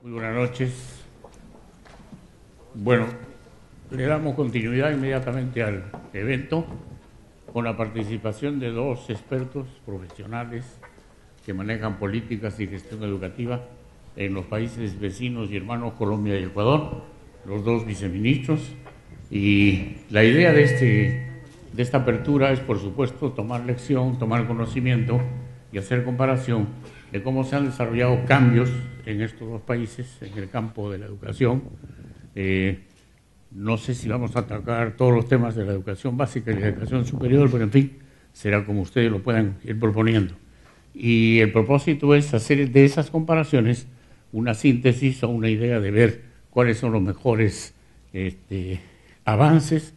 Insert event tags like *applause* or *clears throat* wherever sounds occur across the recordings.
Muy buenas noches. Bueno, le damos continuidad inmediatamente al evento con la participación de dos expertos profesionales que manejan políticas y gestión educativa en los países vecinos y hermanos Colombia y Ecuador, los dos viceministros. Y la idea de, este, de esta apertura es, por supuesto, tomar lección, tomar conocimiento y hacer comparación de cómo se han desarrollado cambios en estos dos países en el campo de la educación. Eh, no sé si vamos a atacar todos los temas de la educación básica y la educación superior, pero en fin, será como ustedes lo puedan ir proponiendo. Y el propósito es hacer de esas comparaciones una síntesis o una idea de ver cuáles son los mejores este, avances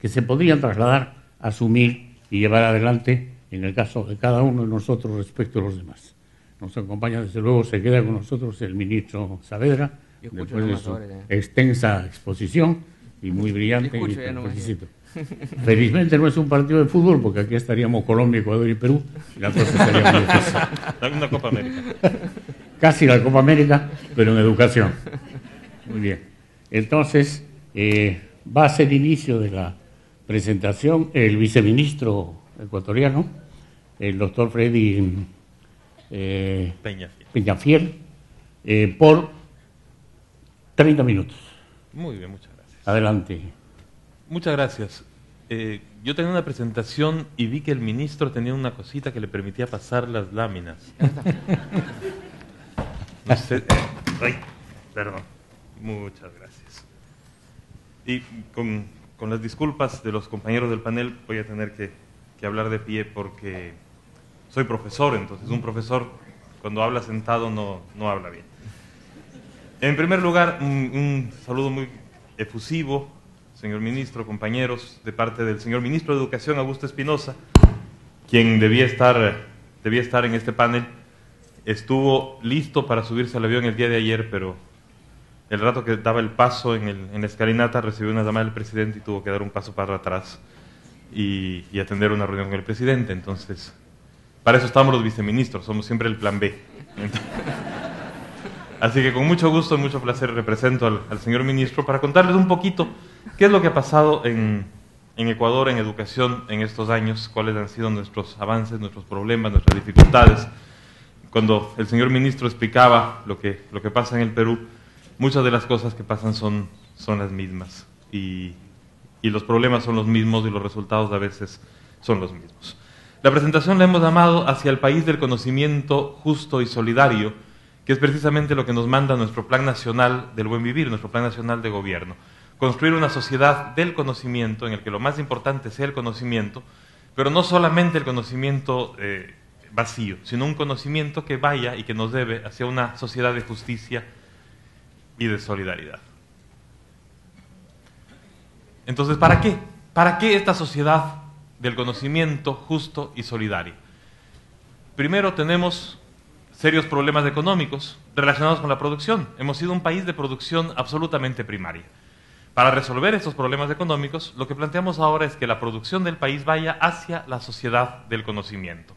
que se podrían trasladar, asumir y llevar adelante en el caso de cada uno de nosotros respecto a los demás. Nos acompaña, desde luego, se queda con nosotros el ministro Saavedra, después de su eh. extensa exposición y muy brillante. y felicito. Felizmente no es un partido de fútbol, porque aquí estaríamos Colombia, Ecuador y Perú, y la cosa sería muy difícil. Una Copa América. Casi la Copa América, pero en educación. Muy bien. Entonces, eh, va a ser inicio de la presentación el viceministro ecuatoriano, el doctor Freddy eh, Peñafiel, eh, por 30 minutos. Muy bien, muchas gracias. Adelante. Muchas gracias. Eh, yo tenía una presentación y vi que el ministro tenía una cosita que le permitía pasar las láminas. *laughs* no sé. Ay, perdón. Muchas gracias. Y con, con, las disculpas de los compañeros del panel voy a tener que, que hablar de pie porque soy profesor, entonces un profesor cuando habla sentado no, no habla bien. En primer lugar, un, saludo muy efusivo, señor ministro, compañeros, de parte del señor ministro de Educación, Augusto Espinosa, quien debía estar, debía estar en este panel. Estuvo listo para subirse al avión el día de ayer, pero el rato que daba el paso en, el, en la escalinata recibió una llamada del presidente y tuvo que dar un paso para atrás y, y atender una reunión con el presidente. Entonces, para eso estamos los viceministros, somos siempre el plan B. Así que con mucho gusto y mucho placer represento al, señor ministro para contarles un poquito qué es lo que ha pasado en, Ecuador en educación en estos años, cuáles han sido nuestros avances, nuestros problemas, nuestras dificultades. Cuando el señor ministro explicaba lo que, lo que pasa en el Perú, muchas de las cosas que pasan son, son las mismas y, y los problemas son los mismos y los resultados a veces son los mismos. La presentación la hemos llamado hacia el país del conocimiento justo y solidario, que es precisamente lo que nos manda nuestro Plan Nacional del Buen Vivir, nuestro Plan Nacional de Gobierno. Construir una sociedad del conocimiento, en el que lo más importante sea el conocimiento, pero no solamente el conocimiento eh, vacío, sino un conocimiento que vaya y que nos debe hacia una sociedad de justicia y de solidaridad. Entonces, ¿para qué? ¿Para qué esta sociedad del conocimiento justo y solidario. Primero tenemos serios problemas económicos relacionados con la producción. Hemos sido un país de producción absolutamente primaria. Para resolver estos problemas económicos, lo que planteamos ahora es que la producción del país vaya hacia la sociedad del conocimiento.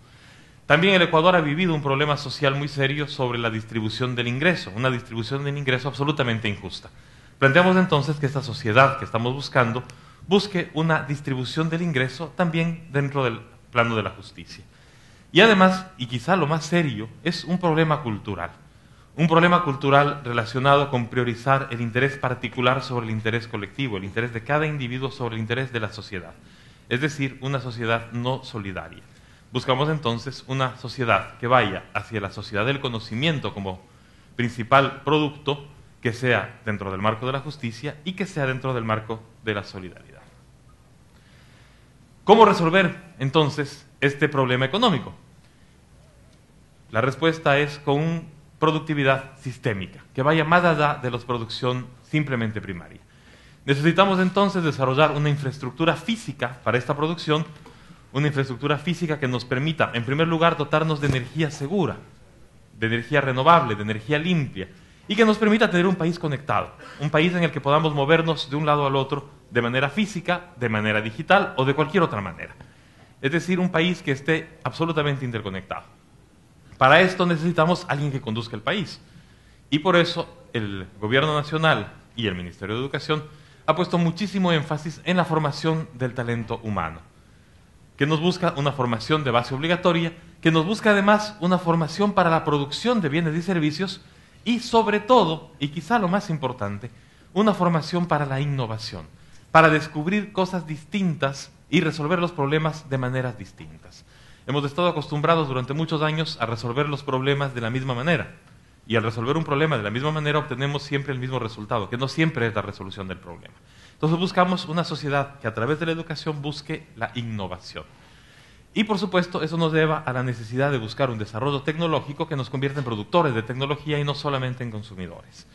También el Ecuador ha vivido un problema social muy serio sobre la distribución del ingreso, una distribución del ingreso absolutamente injusta. Planteamos entonces que esta sociedad que estamos buscando busque una distribución del ingreso también dentro del plano de la justicia. Y además, y quizá lo más serio, es un problema cultural. Un problema cultural relacionado con priorizar el interés particular sobre el interés colectivo, el interés de cada individuo sobre el interés de la sociedad. Es decir, una sociedad no solidaria. Buscamos entonces una sociedad que vaya hacia la sociedad del conocimiento como principal producto, que sea dentro del marco de la justicia y que sea dentro del marco de la solidaridad. ¿Cómo resolver entonces este problema económico? La respuesta es con productividad sistémica, que vaya más allá de la producción simplemente primaria. Necesitamos entonces desarrollar una infraestructura física para esta producción, una infraestructura física que nos permita, en primer lugar, dotarnos de energía segura, de energía renovable, de energía limpia, y que nos permita tener un país conectado, un país en el que podamos movernos de un lado al otro de manera física, de manera digital o de cualquier otra manera. Es decir, un país que esté absolutamente interconectado. Para esto necesitamos alguien que conduzca el país. Y por eso el Gobierno Nacional y el Ministerio de Educación ha puesto muchísimo énfasis en la formación del talento humano, que nos busca una formación de base obligatoria, que nos busca además una formación para la producción de bienes y servicios y sobre todo, y quizá lo más importante, una formación para la innovación, para descubrir cosas distintas y resolver los problemas de maneras distintas. Hemos estado acostumbrados durante muchos años a resolver los problemas de la misma manera. Y al resolver un problema de la misma manera obtenemos siempre el mismo resultado, que no siempre es la resolución del problema. Entonces buscamos una sociedad que a través de la educación busque la innovación. Y por supuesto, eso nos lleva a la necesidad de buscar un desarrollo tecnológico que nos convierta en productores de tecnología y no solamente en consumidores.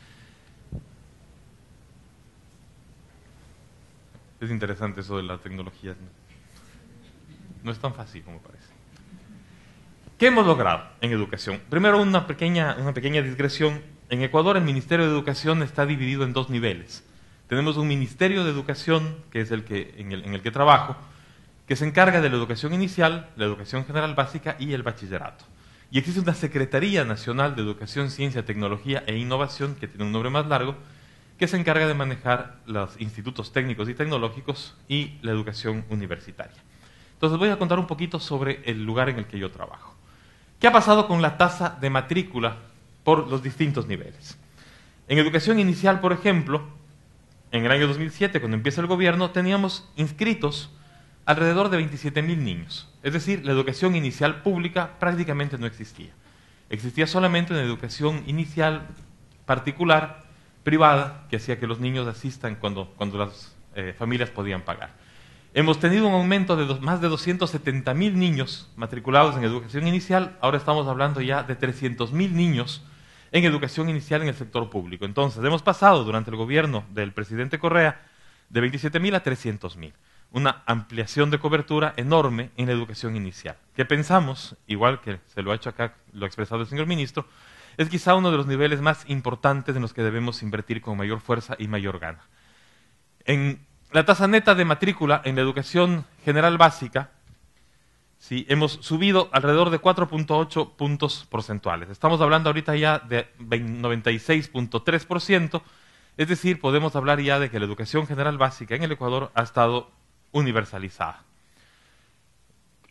Es interesante eso de la tecnología. No es tan fácil como parece. ¿Qué hemos logrado en educación? Primero, una pequeña, una pequeña digresión. En Ecuador, el Ministerio de Educación está dividido en dos niveles. Tenemos un Ministerio de Educación, que es el que, en, el, en el que trabajo, que se encarga de la educación inicial, la educación general básica y el bachillerato. Y existe una Secretaría Nacional de Educación, Ciencia, Tecnología e Innovación, que tiene un nombre más largo, que se encarga de manejar los institutos técnicos y tecnológicos y la educación universitaria. Entonces voy a contar un poquito sobre el lugar en el que yo trabajo. ¿Qué ha pasado con la tasa de matrícula por los distintos niveles? En educación inicial, por ejemplo, en el año 2007, cuando empieza el gobierno, teníamos inscritos alrededor de 27.000 niños. Es decir, la educación inicial pública prácticamente no existía. Existía solamente una educación inicial particular, privada, que hacía que los niños asistan cuando, cuando las eh, familias podían pagar. Hemos tenido un aumento de más de 270 mil niños matriculados en educación inicial. Ahora estamos hablando ya de 300 mil niños en educación inicial en el sector público. Entonces, hemos pasado durante el gobierno del presidente Correa de 27 mil a 300 mil. Una ampliación de cobertura enorme en la educación inicial. Que pensamos, igual que se lo ha hecho acá, lo ha expresado el señor ministro, es quizá uno de los niveles más importantes en los que debemos invertir con mayor fuerza y mayor gana. En la tasa neta de matrícula en la educación general básica, sí, hemos subido alrededor de 4.8 puntos porcentuales. Estamos hablando ahorita ya de 96.3%, es decir, podemos hablar ya de que la educación general básica en el Ecuador ha estado universalizada.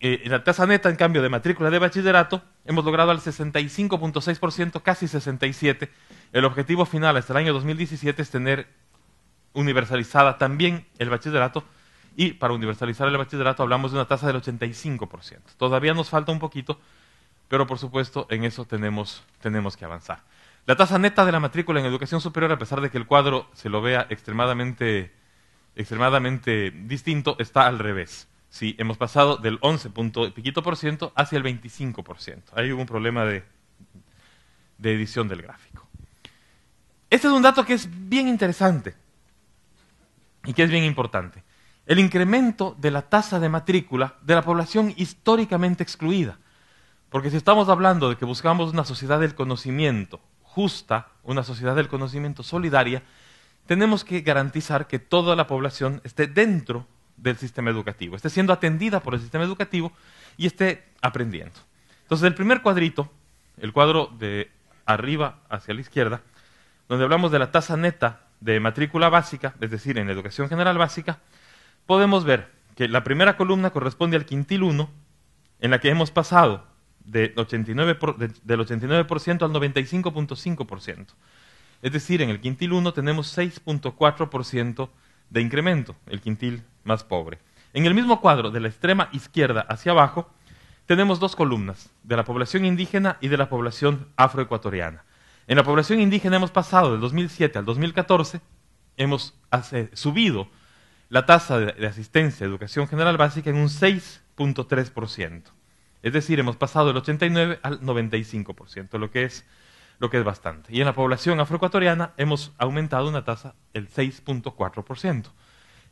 Eh, la tasa neta, en cambio, de matrícula de bachillerato, hemos logrado al 65.6%, casi 67%. El objetivo final hasta el año 2017 es tener universalizada también el bachillerato y para universalizar el bachillerato hablamos de una tasa del 85%. Todavía nos falta un poquito, pero por supuesto en eso tenemos, tenemos que avanzar. La tasa neta de la matrícula en educación superior, a pesar de que el cuadro se lo vea extremadamente, extremadamente distinto, está al revés. Sí, hemos pasado del 11 punto hacia el 25 por ciento. Ahí hubo un problema de, de edición del gráfico. Este es un dato que es bien interesante y que es bien importante, el incremento de la tasa de matrícula de la población históricamente excluida. Porque si estamos hablando de que buscamos una sociedad del conocimiento justa, una sociedad del conocimiento solidaria, tenemos que garantizar que toda la población esté dentro del sistema educativo, esté siendo atendida por el sistema educativo y esté aprendiendo. Entonces, el primer cuadrito, el cuadro de arriba hacia la izquierda, donde hablamos de la tasa neta de matrícula básica, es decir, en educación general básica, podemos ver que la primera columna corresponde al quintil 1, en la que hemos pasado del 89% al 95.5%. Es decir, en el quintil 1 tenemos 6.4% de incremento, el quintil más pobre. En el mismo cuadro, de la extrema izquierda hacia abajo, tenemos dos columnas, de la población indígena y de la población afroecuatoriana. En la población indígena hemos pasado del 2007 al 2014, hemos subido la tasa de, asistencia a educación general básica en un 6.3%. Es decir, hemos pasado del 89 al 95%, lo que es lo que es bastante. Y en la población afroecuatoriana hemos aumentado una tasa del 6.4%.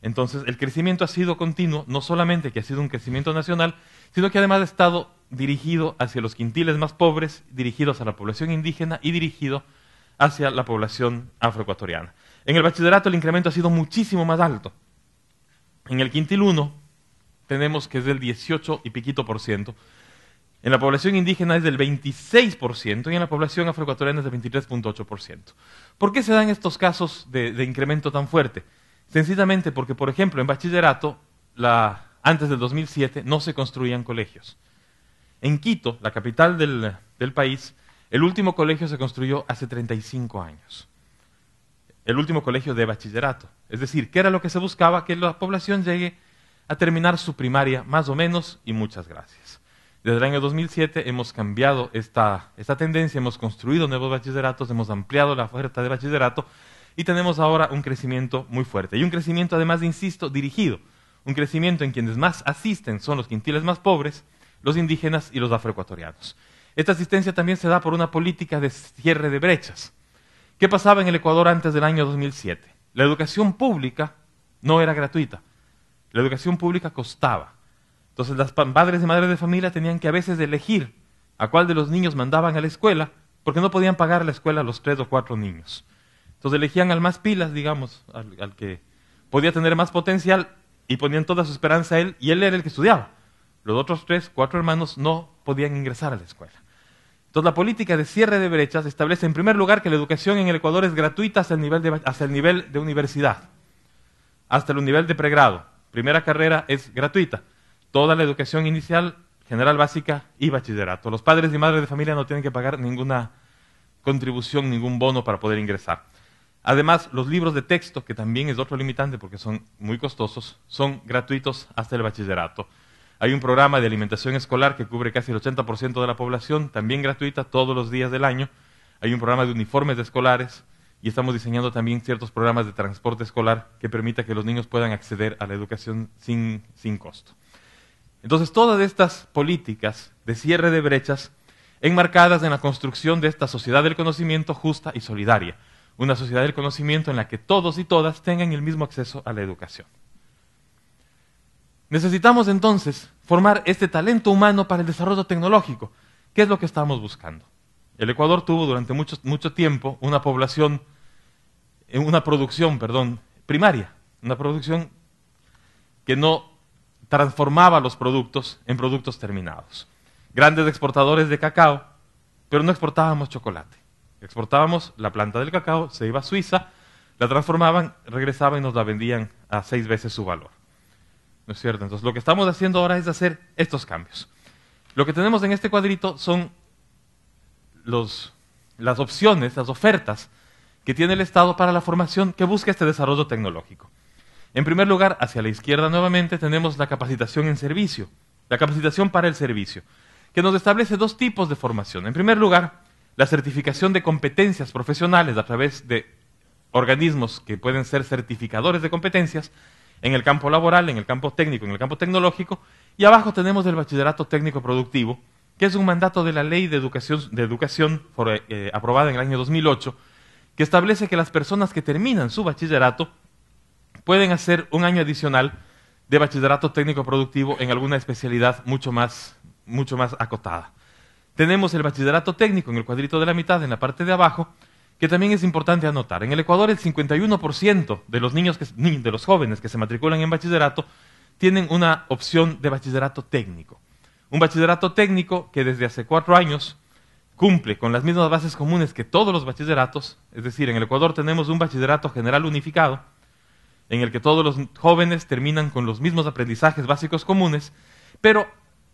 Entonces, el crecimiento ha sido continuo, no solamente que ha sido un crecimiento nacional, sino que además ha estado dirigido hacia los quintiles más pobres, dirigidos a la población indígena y dirigido hacia la población afroecuatoriana. En el bachillerato el incremento ha sido muchísimo más alto. En el quintil 1 tenemos que es del 18 y piquito por ciento. En la población indígena es del 26% y en la población afroecuatoriana es del 23.8%. ¿Por qué se dan estos casos de, incremento tan fuerte? Sencillamente porque, por ejemplo, en bachillerato, antes del 2007, no se construían colegios. En Quito, la capital del, del país, el último colegio se construyó hace 35 años. El último colegio de bachillerato. Es decir, ¿qué era lo que se buscaba? Que la población llegue a terminar su primaria más o menos y muchas gracias. Desde el año 2007 hemos cambiado esta, esta tendencia, hemos construido nuevos bachilleratos, hemos ampliado la oferta de bachillerato y tenemos ahora un crecimiento muy fuerte. Y un crecimiento, además, insisto, dirigido. Un crecimiento en quienes más asisten son los quintiles más pobres, los indígenas y los afroecuatorianos. Esta asistencia también se da por una política de cierre de brechas. ¿Qué pasaba en el Ecuador antes del año 2007? La educación pública no era gratuita. La educación pública costaba. Entonces las padres y madres de familia tenían que a veces elegir a cuál de los niños mandaban a la escuela, porque no podían pagar la escuela a los tres o cuatro niños. Entonces elegían al más pilas, digamos, al, que podía tener más potencial, y ponían toda su esperanza a él, y él era el que estudiaba. Los otros tres, cuatro hermanos no podían ingresar a la escuela. Entonces la política de cierre de brechas establece en primer lugar que la educación en el Ecuador es gratuita hasta el nivel de, hasta el nivel de universidad, hasta el nivel de pregrado. Primera carrera es gratuita toda la educación inicial, general básica y bachillerato. Los padres y madres de familia no tienen que pagar ninguna contribución, ningún bono para poder ingresar. Además, los libros de texto, que también es otro limitante porque son muy costosos, son gratuitos hasta el bachillerato. Hay un programa de alimentación escolar que cubre casi el 80% de la población, también gratuita todos los días del año. Hay un programa de uniformes escolares y estamos diseñando también ciertos programas de transporte escolar que permita que los niños puedan acceder a la educación sin, sin costo. Entonces, todas estas políticas de cierre de brechas enmarcadas en la construcción de esta sociedad del conocimiento justa y solidaria, una sociedad del conocimiento en la que todos y todas tengan el mismo acceso a la educación. Necesitamos entonces formar este talento humano para el desarrollo tecnológico. ¿Qué es lo que estamos buscando? El Ecuador tuvo durante mucho, mucho tiempo una población, eh, una producción, perdón, primaria, una producción que no transformaba los productos en productos terminados. Grandes exportadores de cacao, pero no exportábamos chocolate. Exportábamos la planta del cacao, se iba a Suiza, la transformaban, regresaban y nos la vendían a seis veces su valor. ¿No es cierto? Entonces lo que estamos haciendo ahora es hacer estos cambios. Lo que tenemos en este cuadrito son las opciones, las ofertas que tiene el Estado para la formación que busca este desarrollo tecnológico. En primer lugar, hacia la izquierda nuevamente tenemos la capacitación en servicio, la capacitación para el servicio, que nos establece dos tipos de formación. En primer lugar, la certificación de competencias profesionales a través de organismos que pueden ser certificadores de competencias en el campo laboral, en el campo técnico, en el campo tecnológico, y abajo tenemos el bachillerato técnico productivo, que es un mandato de la ley de educación, de educación eh, aprobada en el año 2008, que establece que las personas que terminan su bachillerato pueden hacer un año adicional de bachillerato técnico productivo en alguna especialidad mucho más, mucho más acotada. Tenemos el bachillerato técnico en el cuadrito de la mitad, en la parte de abajo, que también es importante anotar. En el Ecuador el 51% de los niños, de los jóvenes que se matriculan en bachillerato, tienen una opción de bachillerato técnico. Un bachillerato técnico que desde hace cuatro años cumple con las mismas bases comunes que todos los bachilleratos, es decir, en el Ecuador tenemos un bachillerato general unificado, en el que todos los jóvenes terminan con los mismos aprendizajes básicos comunes, pero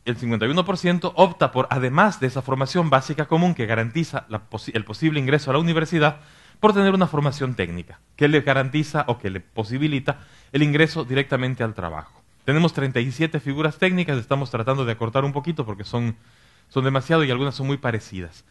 el 51% opta por, además de esa formación básica común que garantiza el posible ingreso a la universidad, por tener una formación técnica, que le garantiza o que le posibilita el ingreso directamente al trabajo. Tenemos 37 figuras técnicas, estamos tratando de acortar un poquito porque son, son demasiado y algunas son muy parecidas.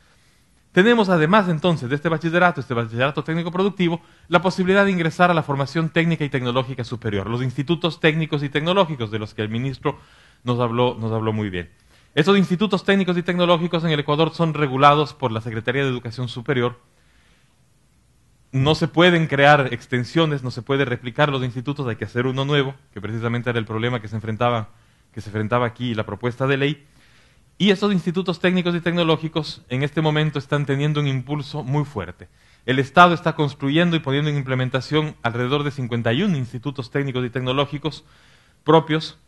Tenemos además entonces de este bachillerato, este bachillerato técnico productivo, la posibilidad de ingresar a la formación técnica y tecnológica superior, los institutos técnicos y tecnológicos de los que el ministro nos habló, muy bien. Estos institutos técnicos y tecnológicos en el Ecuador son regulados por la Secretaría de Educación Superior. No se pueden crear extensiones, no se puede replicar los institutos, hay que hacer uno nuevo, que precisamente era el problema que se enfrentaba, que se enfrentaba aquí la propuesta de ley. Y estos institutos técnicos y tecnológicos en este momento están teniendo un impulso muy fuerte. El Estado está construyendo y poniendo en implementación alrededor de 51 institutos técnicos y tecnológicos propios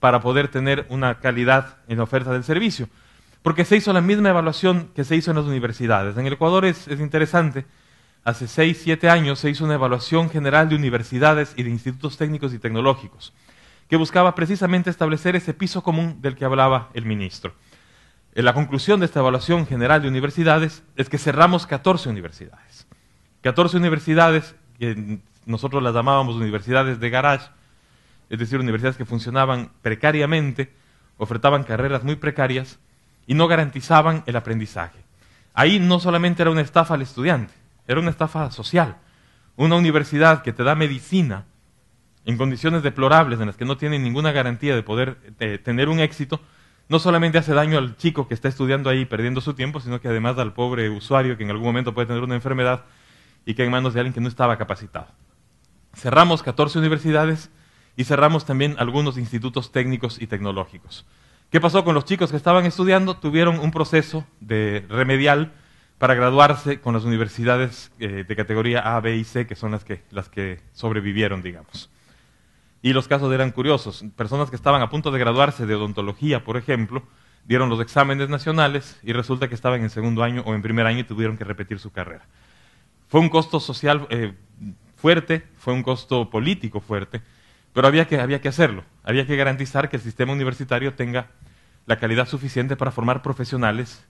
para poder tener una calidad en la oferta del servicio. porque se hizo la misma evaluación que se hizo en las universidades. En el Ecuador es, es interesante, hace seis, siete años se hizo una evaluación general de universidades y de institutos técnicos y tecnológicos, que buscaba precisamente establecer ese piso común del que hablaba el ministro. Eh, la conclusión de esta evaluación general de universidades es que cerramos 14 universidades. 14 universidades, que nosotros las llamábamos universidades de garage, es decir, universidades que funcionaban precariamente, ofertaban carreras muy precarias y no garantizaban el aprendizaje. Ahí no solamente era una estafa al estudiante, era una estafa social. Una universidad que te da medicina en condiciones deplorables en las que no tiene ninguna garantía de poder eh, tener un éxito, no solamente hace daño al chico que está estudiando ahí perdiendo su tiempo, sino que además al pobre usuario que en algún momento puede tener una enfermedad y que en manos de alguien que no estaba capacitado. Cerramos 14 universidades y cerramos también algunos institutos técnicos y tecnológicos. ¿Qué pasó con los chicos que estaban estudiando? Tuvieron un proceso de remedial para graduarse con las universidades eh, de categoría A, B y C, que son las que, las que sobrevivieron, digamos. Y los casos eran curiosos. Personas que estaban a punto de graduarse de odontología, por ejemplo, dieron los exámenes nacionales y resulta que estaban en segundo año o en primer año y tuvieron que repetir su carrera. Fue un costo social eh, fuerte, fue un costo político fuerte, pero había que, había que hacerlo. Había que garantizar que el sistema universitario tenga la calidad suficiente para formar profesionales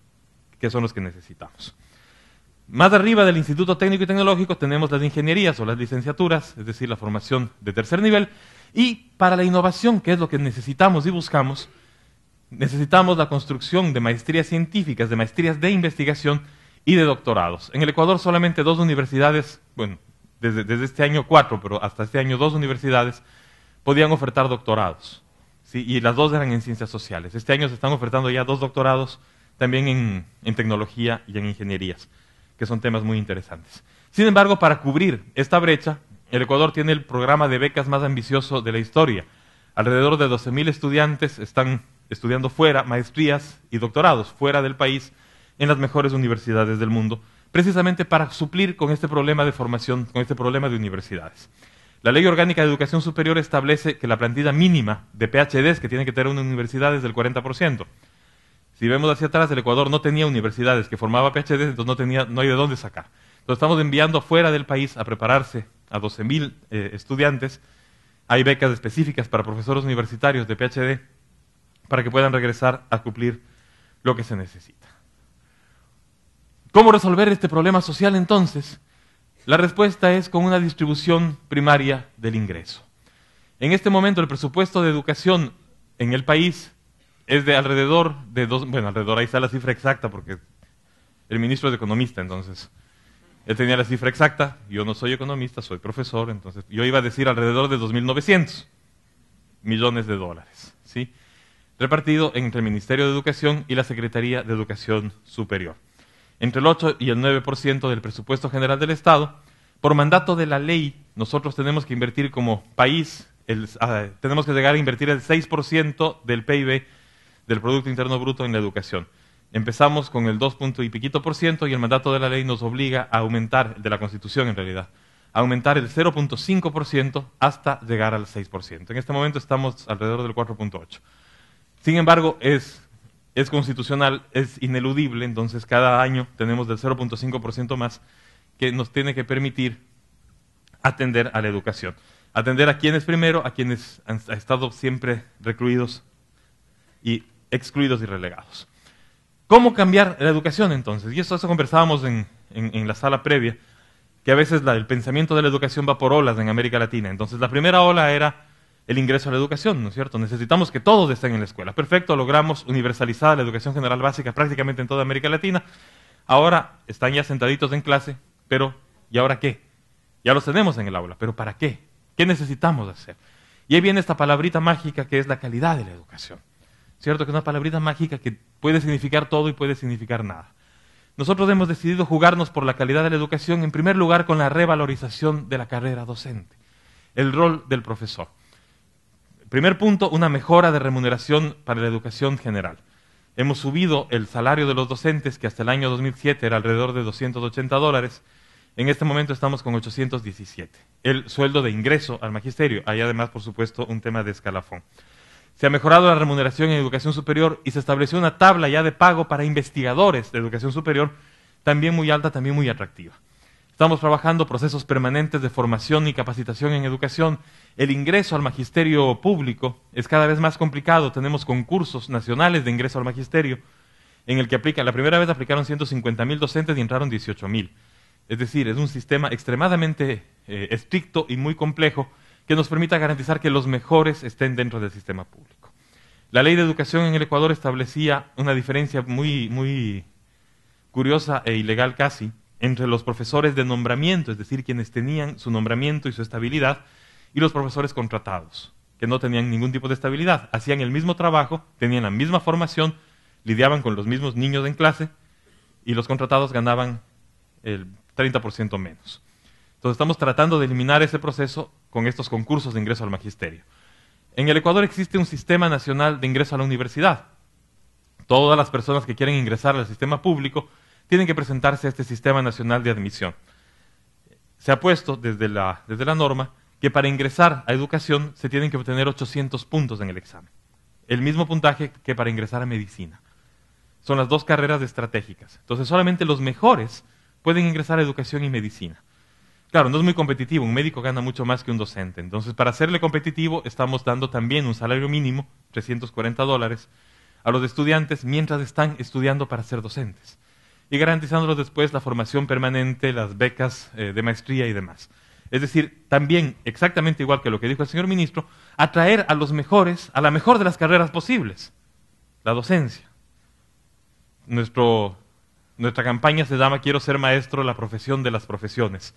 que son los que necesitamos. Más arriba del Instituto Técnico y Tecnológico tenemos las ingenierías o las licenciaturas, es decir, la formación de tercer nivel, y para la innovación, que es lo que necesitamos y buscamos, necesitamos la construcción de maestrías científicas, de maestrías de investigación y de doctorados. En el Ecuador solamente dos universidades, bueno, desde, este año cuatro, pero hasta este año dos universidades podían ofertar doctorados. Y las dos eran en ciencias sociales. Este año se están ofertando ya dos doctorados también en, en tecnología y en ingenierías, que son temas muy interesantes. Sin embargo, para cubrir esta brecha, el Ecuador tiene el programa de becas más ambicioso de la historia. Alrededor de 12.000 estudiantes están estudiando fuera, maestrías y doctorados fuera del país, en las mejores universidades del mundo, precisamente para suplir con este problema de formación, con este problema de universidades. La Ley Orgánica de Educación Superior establece que la plantilla mínima de PhDs que tiene que tener una universidad es del 40%. Si vemos hacia atrás, el Ecuador no tenía universidades que formaba PhDs, entonces no, tenía, no hay de dónde sacar. Entonces estamos enviando fuera del país a prepararse a 12.000 eh, estudiantes. Hay becas específicas para profesores universitarios de PhD para que puedan regresar a cumplir lo que se necesita. ¿Cómo resolver este problema social entonces? La respuesta es con una distribución primaria del ingreso. En este momento el presupuesto de educación en el país es de alrededor de dos, bueno, alrededor ahí está la cifra exacta porque el ministro es economista, entonces él tenía la cifra exacta, yo no soy economista, soy profesor, entonces yo iba a decir alrededor de 2.900 millones de dólares, ¿sí? repartido entre el Ministerio de Educación y la Secretaría de Educación Superior. Entre el 8 y el 9% del presupuesto general del Estado, por mandato de la ley, nosotros tenemos que invertir como país, ah, tenemos que llegar a invertir el 6% del PIB, del Producto Interno Bruto, en la educación. Empezamos con el 2 y piquito por ciento y el mandato de la ley nos obliga a aumentar, de la Constitución en realidad, a aumentar el 0.5% hasta llegar al 6%. En este momento estamos alrededor del 4.8%. Sin embargo, es, es constitucional, es ineludible, entonces cada año tenemos del 0.5% más que nos tiene que permitir atender a la educación. Atender a quienes primero, a quienes han estado siempre recluidos y excluidos y relegados. ¿Cómo cambiar la educación entonces? Y eso, eso conversábamos en, la sala previa, que a veces el pensamiento de la educación va por olas en América Latina. Entonces la primera ola era el ingreso a la educación, ¿no es cierto? Necesitamos que todos estén en la escuela. Perfecto, logramos universalizar la educación general básica prácticamente en toda América Latina. Ahora están ya sentaditos en clase, pero ¿y ahora qué? Ya los tenemos en el aula, pero ¿para qué? ¿Qué necesitamos hacer? Y ahí viene esta palabrita mágica que es la calidad de la educación. ¿Cierto? Que es una palabrita mágica que puede significar todo y puede significar nada. Nosotros hemos decidido jugarnos por la calidad de la educación, en primer lugar con la revalorización de la carrera docente, el rol del profesor. Primer punto, una mejora de remuneración para la educación general. Hemos subido el salario de los docentes, que hasta el año 2007 era alrededor de 280 dólares. En este momento estamos con 817. El sueldo de ingreso al magisterio. Hay además, por supuesto, un tema de escalafón. Se ha mejorado la remuneración en educación superior y se estableció una tabla ya de pago para investigadores de educación superior, también muy alta, también muy atractiva. Estamos trabajando procesos permanentes de formación y capacitación en educación. El ingreso al magisterio público es cada vez más complicado. Tenemos concursos nacionales de ingreso al magisterio en el que aplica, la primera vez aplicaron 150 mil docentes y entraron 18 mil. Es decir, es un sistema extremadamente eh, estricto y muy complejo que nos permita garantizar que los mejores estén dentro del sistema público. La ley de educación en el Ecuador establecía una diferencia muy, muy curiosa e ilegal casi entre los profesores de nombramiento, es decir, quienes tenían su nombramiento y su estabilidad, y los profesores contratados, que no tenían ningún tipo de estabilidad. Hacían el mismo trabajo, tenían la misma formación, lidiaban con los mismos niños en clase, y los contratados ganaban el 30% menos. Entonces estamos tratando de eliminar ese proceso con estos concursos de ingreso al magisterio. En el Ecuador existe un sistema nacional de ingreso a la universidad. Todas las personas que quieren ingresar al sistema público tienen que presentarse a este Sistema Nacional de Admisión. Se ha puesto desde la, desde la norma que para ingresar a educación se tienen que obtener 800 puntos en el examen. El mismo puntaje que para ingresar a medicina. Son las dos carreras estratégicas. Entonces solamente los mejores pueden ingresar a educación y medicina. Claro, no es muy competitivo, un médico gana mucho más que un docente. Entonces, para hacerle competitivo, estamos dando también un salario mínimo, 340 dólares, a los estudiantes mientras están estudiando para ser docentes y garantizándolos después la formación permanente, las becas eh, de maestría y demás. Es decir, también, exactamente igual que lo que dijo el señor ministro, atraer a los mejores, a la mejor de las carreras posibles, la docencia. Nuestra campaña se llama Quiero ser maestro, la profesión de las profesiones.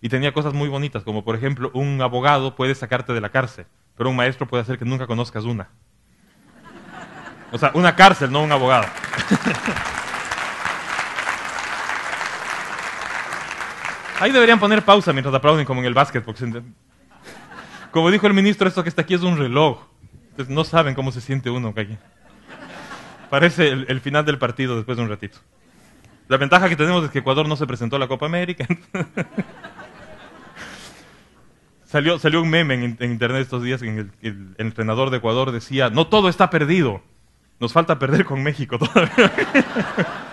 Y tenía cosas muy bonitas, como por ejemplo, un abogado puede sacarte de la cárcel, pero un maestro puede hacer que nunca conozcas una. O sea, una cárcel, no un abogado. *laughs* Ahí deberían poner pausa mientras aplauden como en el básquet. Porque Como dijo el ministro, esto que está aquí es un reloj. Entonces no saben cómo se siente uno aquí. Parece el, final del partido después de un ratito. La ventaja que tenemos es que Ecuador no se presentó a la Copa América. *laughs* salió, salió un meme en, internet estos días en el, el, entrenador de Ecuador decía, no todo está perdido, nos falta perder con México todavía. *laughs*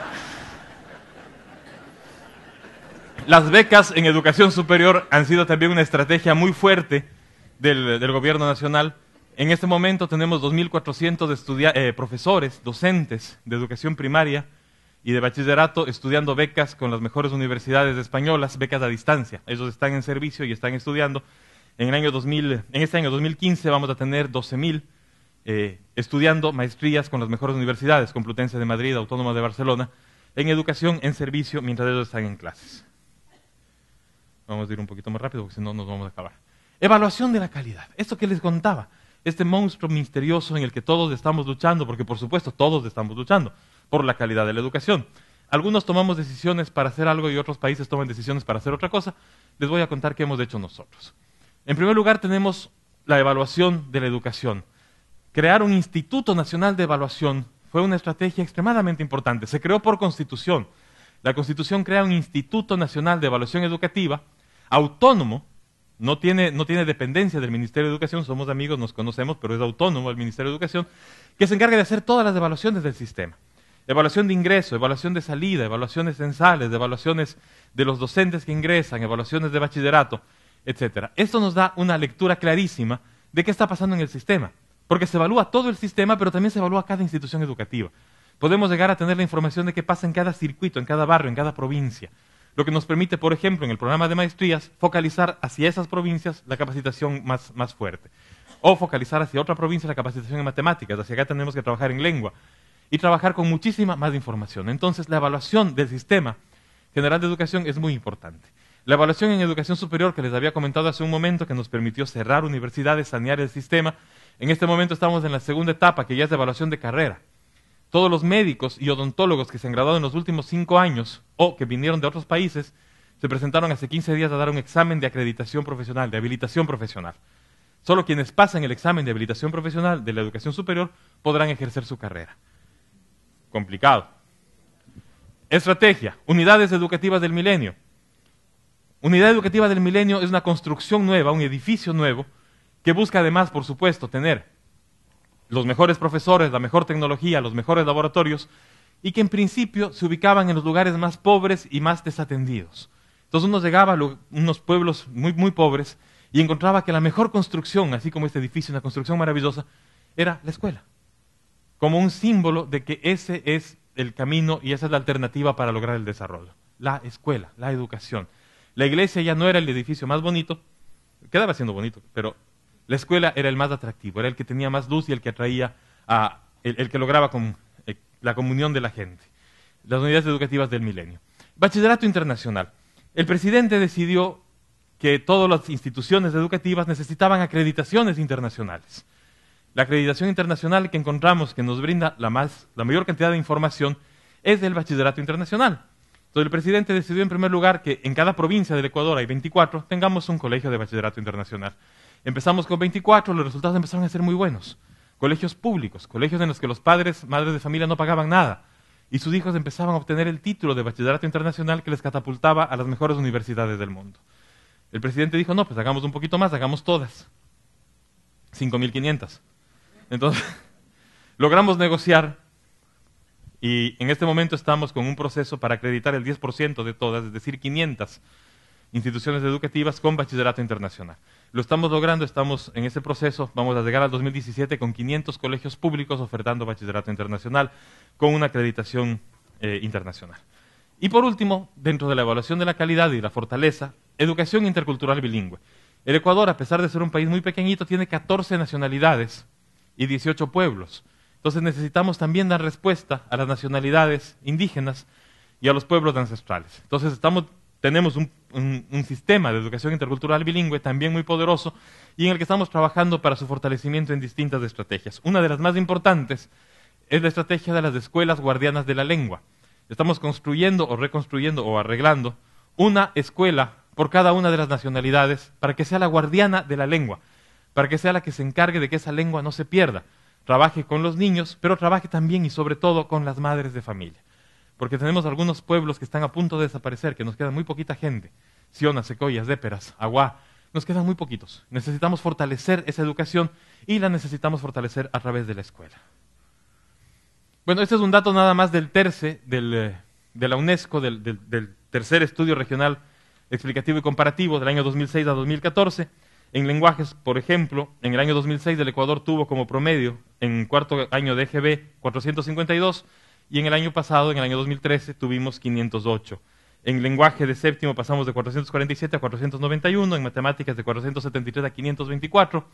Las becas en educación superior han sido también una estrategia muy fuerte del, gobierno nacional. En este momento tenemos 2.400 eh, profesores, docentes de educación primaria y de bachillerato estudiando becas con las mejores universidades españolas, becas a distancia. Ellos están en servicio y están estudiando. En, el año 2000, en este año 2015 vamos a tener 12.000 eh, estudiando maestrías con las mejores universidades, Complutense de Madrid, Autónoma de Barcelona, en educación en servicio mientras ellos están en clases. Vamos a ir un poquito más rápido porque si no nos vamos a acabar. Evaluación de la calidad. Esto que les contaba. Este monstruo misterioso en el que todos estamos luchando, porque por supuesto todos estamos luchando por la calidad de la educación. Algunos tomamos decisiones para hacer algo y otros países toman decisiones para hacer otra cosa. Les voy a contar qué hemos hecho nosotros. En primer lugar tenemos la evaluación de la educación. Crear un Instituto Nacional de Evaluación fue una estrategia extremadamente importante. Se creó por constitución. La Constitución crea un Instituto Nacional de Evaluación Educativa autónomo, no tiene, no tiene dependencia del Ministerio de Educación, somos amigos, nos conocemos, pero es autónomo el Ministerio de Educación, que se encarga de hacer todas las evaluaciones del sistema. Evaluación de ingreso, evaluación de salida, evaluaciones censales, evaluaciones de los docentes que ingresan, evaluaciones de bachillerato, etc. Esto nos da una lectura clarísima de qué está pasando en el sistema, porque se evalúa todo el sistema, pero también se evalúa cada institución educativa podemos llegar a tener la información de qué pasa en cada circuito, en cada barrio, en cada provincia. Lo que nos permite, por ejemplo, en el programa de maestrías, focalizar hacia esas provincias la capacitación más, más fuerte. O focalizar hacia otra provincia la capacitación en matemáticas. Hacia acá tenemos que trabajar en lengua. Y trabajar con muchísima más información. Entonces, la evaluación del sistema general de educación es muy importante. La evaluación en educación superior, que les había comentado hace un momento, que nos permitió cerrar universidades, sanear el sistema, en este momento estamos en la segunda etapa, que ya es de evaluación de carrera todos los médicos y odontólogos que se han graduado en los últimos cinco años o que vinieron de otros países se presentaron hace 15 días a dar un examen de acreditación profesional, de habilitación profesional. Solo quienes pasan el examen de habilitación profesional de la educación superior podrán ejercer su carrera. Complicado. Estrategia. Unidades educativas del milenio. Unidad educativa del milenio es una construcción nueva, un edificio nuevo, que busca además, por supuesto, tener los mejores profesores, la mejor tecnología, los mejores laboratorios, y que en principio se ubicaban en los lugares más pobres y más desatendidos. Entonces uno llegaba a unos pueblos muy, muy pobres y encontraba que la mejor construcción, así como este edificio, una construcción maravillosa, era la escuela, como un símbolo de que ese es el camino y esa es la alternativa para lograr el desarrollo. La escuela, la educación. La iglesia ya no era el edificio más bonito, quedaba siendo bonito, pero la escuela era el más atractivo, era el que tenía más luz y el que atraía a, el, que lograba con, eh, la comunión de la gente. Las unidades educativas del milenio. Bachillerato internacional. El presidente decidió que todas las instituciones educativas necesitaban acreditaciones internacionales. La acreditación internacional que encontramos que nos brinda la, más, la mayor cantidad de información es del bachillerato internacional. Entonces el presidente decidió en primer lugar que en cada provincia del Ecuador hay 24, tengamos un colegio de bachillerato internacional. Empezamos con 24, los resultados empezaron a ser muy buenos. Colegios públicos, colegios en los que los padres, madres de familia no pagaban nada. Y sus hijos empezaban a obtener el título de bachillerato internacional que les catapultaba a las mejores universidades del mundo. El presidente dijo, no, pues hagamos un poquito más, hagamos todas. 5.500. Entonces, *laughs* logramos negociar y en este momento estamos con un proceso para acreditar el 10% de todas, es decir, 500 instituciones educativas con bachillerato internacional. Lo estamos logrando, estamos en ese proceso, vamos a llegar al 2017 con 500 colegios públicos ofertando bachillerato internacional con una acreditación eh, internacional. Y por último, dentro de la evaluación de la calidad y la fortaleza, educación intercultural bilingüe. El Ecuador, a pesar de ser un país muy pequeñito, tiene 14 nacionalidades y 18 pueblos. Entonces necesitamos también dar respuesta a las nacionalidades indígenas y a los pueblos ancestrales. Entonces tenemos un, sistema de educación intercultural bilingüe también muy poderoso y en el que estamos trabajando para su fortalecimiento en distintas estrategias. Una de las más importantes es la estrategia de las escuelas guardianas de la lengua. Estamos construyendo o reconstruyendo o arreglando una escuela por cada una de las nacionalidades para que sea la guardiana de la lengua para que sea la que se encargue de que esa lengua no se pierda. Trabaje con los niños, pero trabaje también y sobre todo con las madres de familia. Porque tenemos algunos pueblos que están a punto de desaparecer, que nos queda muy poquita gente. Siona, Secoyas, Déperas, Aguá, nos quedan muy poquitos. Necesitamos fortalecer esa educación y la necesitamos fortalecer a través de la escuela. Bueno, este es un dato nada más del TERCE, eh, de la UNESCO, del, del tercer estudio regional explicativo y comparativo del año 2006 a 2014 en lenguajes, por ejemplo, en el año 2006 el Ecuador tuvo como promedio en cuarto año de EGB 452 y en el año pasado, en el año 2013, tuvimos 508. En lenguaje de séptimo pasamos de 447 a 491, en matemáticas de 473 a 524.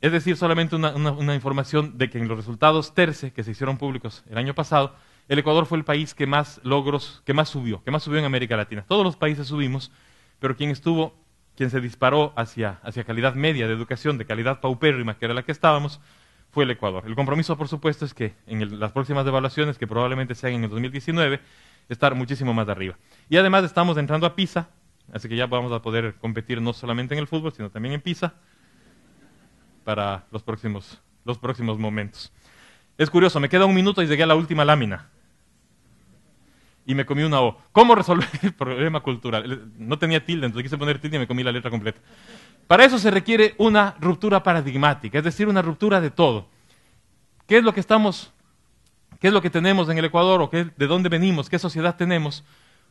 Es decir, solamente una, información de que en los resultados TERCE, que se hicieron públicos el año pasado, el Ecuador fue el país que más logros, que más subió, que más subió en América Latina. Todos los países subimos, pero quien estuvo quien se disparó hacia, hacia calidad media de educación, de calidad paupérrima, que era la que estábamos, fue el Ecuador. El compromiso, por supuesto, es que en las próximas evaluaciones, que probablemente sean en el 2019, estar muchísimo más arriba. Y además estamos entrando a PISA, así que ya vamos a poder competir no solamente en el fútbol, sino también en PISA para los próximos, los próximos momentos. Es curioso, me queda un minuto y llegué a la última lámina y me comí una O. ¿Cómo resolver *laughs* el problema cultural? No tenía tilde, entonces quise poner tilde y me comí la letra completa. Para eso se requiere una ruptura paradigmática, es decir, una ruptura de todo. ¿Qué es lo que estamos, qué es lo que tenemos en el Ecuador o qué, de dónde venimos, qué sociedad tenemos?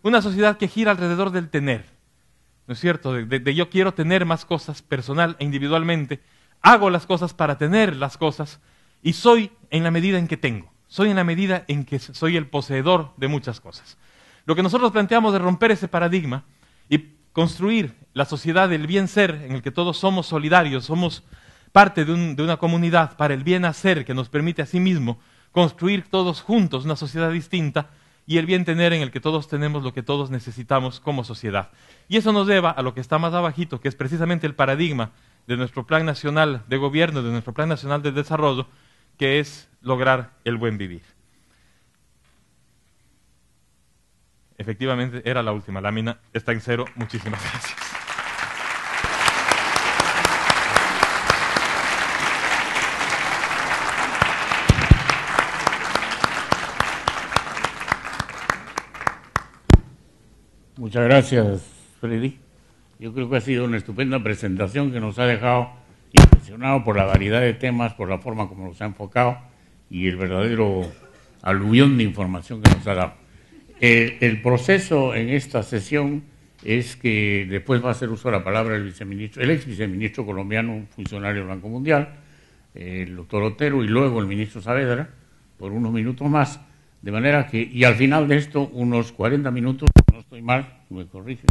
Una sociedad que gira alrededor del tener, ¿no es cierto? de yo quiero tener más cosas personal e individualmente, hago las cosas para tener las cosas y soy en la medida en que tengo soy en la medida en que soy el poseedor de muchas cosas. Lo que nosotros planteamos de romper ese paradigma y construir la sociedad del bien ser en el que todos somos solidarios, somos parte de, una comunidad para el bien hacer que nos permite a sí mismo construir todos juntos una sociedad distinta y el bien tener en el que todos tenemos lo que todos necesitamos como sociedad. Y eso nos lleva a lo que está más abajito, que es precisamente el paradigma de nuestro Plan Nacional de Gobierno, de nuestro Plan Nacional de Desarrollo, que es lograr el buen vivir. Efectivamente, era la última lámina, está en cero. Muchísimas *laughs* gracias. Muchas gracias, Freddy. Yo creo que ha sido una estupenda presentación que nos ha dejado impresionado por la variedad de temas, por la forma como los ha enfocado y el verdadero aluvión de información que nos ha dado. El, proceso en esta sesión es que después va a hacer uso de la palabra el viceministro, el ex viceministro colombiano, un funcionario del Banco Mundial, el doctor Otero y luego el ministro Saavedra, por unos minutos más, de manera que, y al final de esto, unos 40 minutos, no estoy mal, me corrige,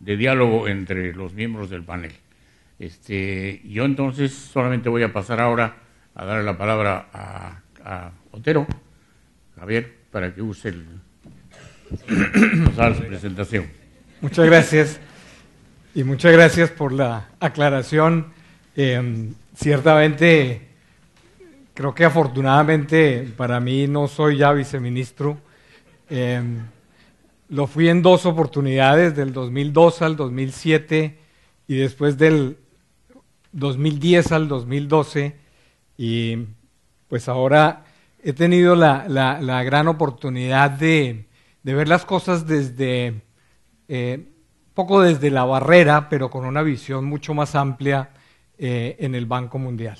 de diálogo entre los miembros del panel. Este, yo entonces solamente voy a pasar ahora a darle la palabra a, Otero, Javier, para que use el, su presentación. Muchas gracias y muchas gracias por la aclaración. Em, ciertamente, creo que afortunadamente para mí no soy ya viceministro. Em, lo fui en dos oportunidades, del 2002 al 2007 y después del 2010 al 2012. Y pues ahora he tenido la, la, gran oportunidad de, de, ver las cosas desde, eh, poco desde la barrera, pero con una visión mucho más amplia eh, en el Banco Mundial.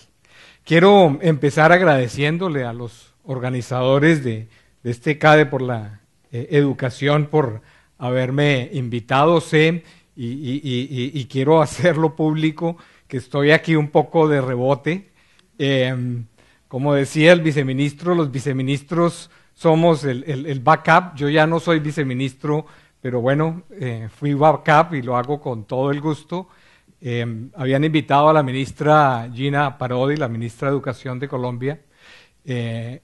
Quiero empezar agradeciéndole a los organizadores de, de este CADE por la eh, educación, por haberme invitado. Sé y, y, y, quiero hacerlo público que estoy aquí un poco de rebote. Eh, como decía el viceministro, los viceministros somos el, backup. Yo ya no soy viceministro, pero bueno, eh, fui backup y lo hago con todo el gusto. Eh, habían invitado a la ministra Gina Parodi, la ministra de Educación de Colombia, eh,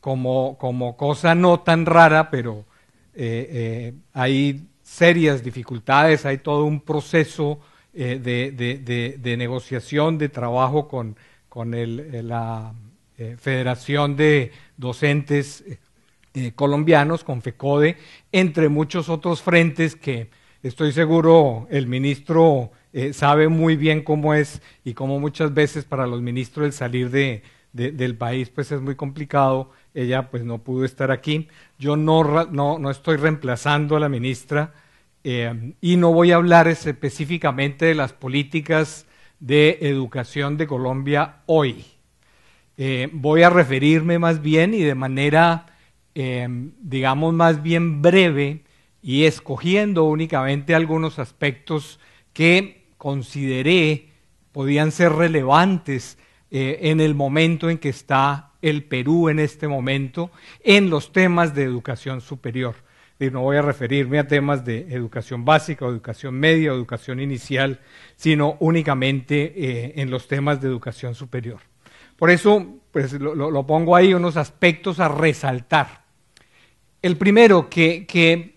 como, como, cosa no tan rara, pero hay serias dificultades, hay todo un proceso de, de, de negociación, de trabajo con con el, la eh, Federación de Docentes eh, eh, Colombianos, con FECODE, entre muchos otros frentes que estoy seguro el ministro sabe muy bien cómo es y cómo muchas veces para los ministros el salir de, del país pues es muy complicado. Ella pues no pudo estar aquí. Yo no, no, no estoy reemplazando a la ministra y no voy a hablar específicamente de las políticas de Educación de Colombia hoy. Eh, voy a referirme más bien y de manera, em, digamos, más bien breve y escogiendo únicamente algunos aspectos que consideré podían ser relevantes eh, en el momento en que está el Perú en este momento en los temas de educación superior no voy a referirme a temas de educación básica, o educación media, o educación inicial, sino únicamente eh, en los temas de educación superior. Por eso, pues lo, pongo ahí unos aspectos a resaltar. El primero, que, que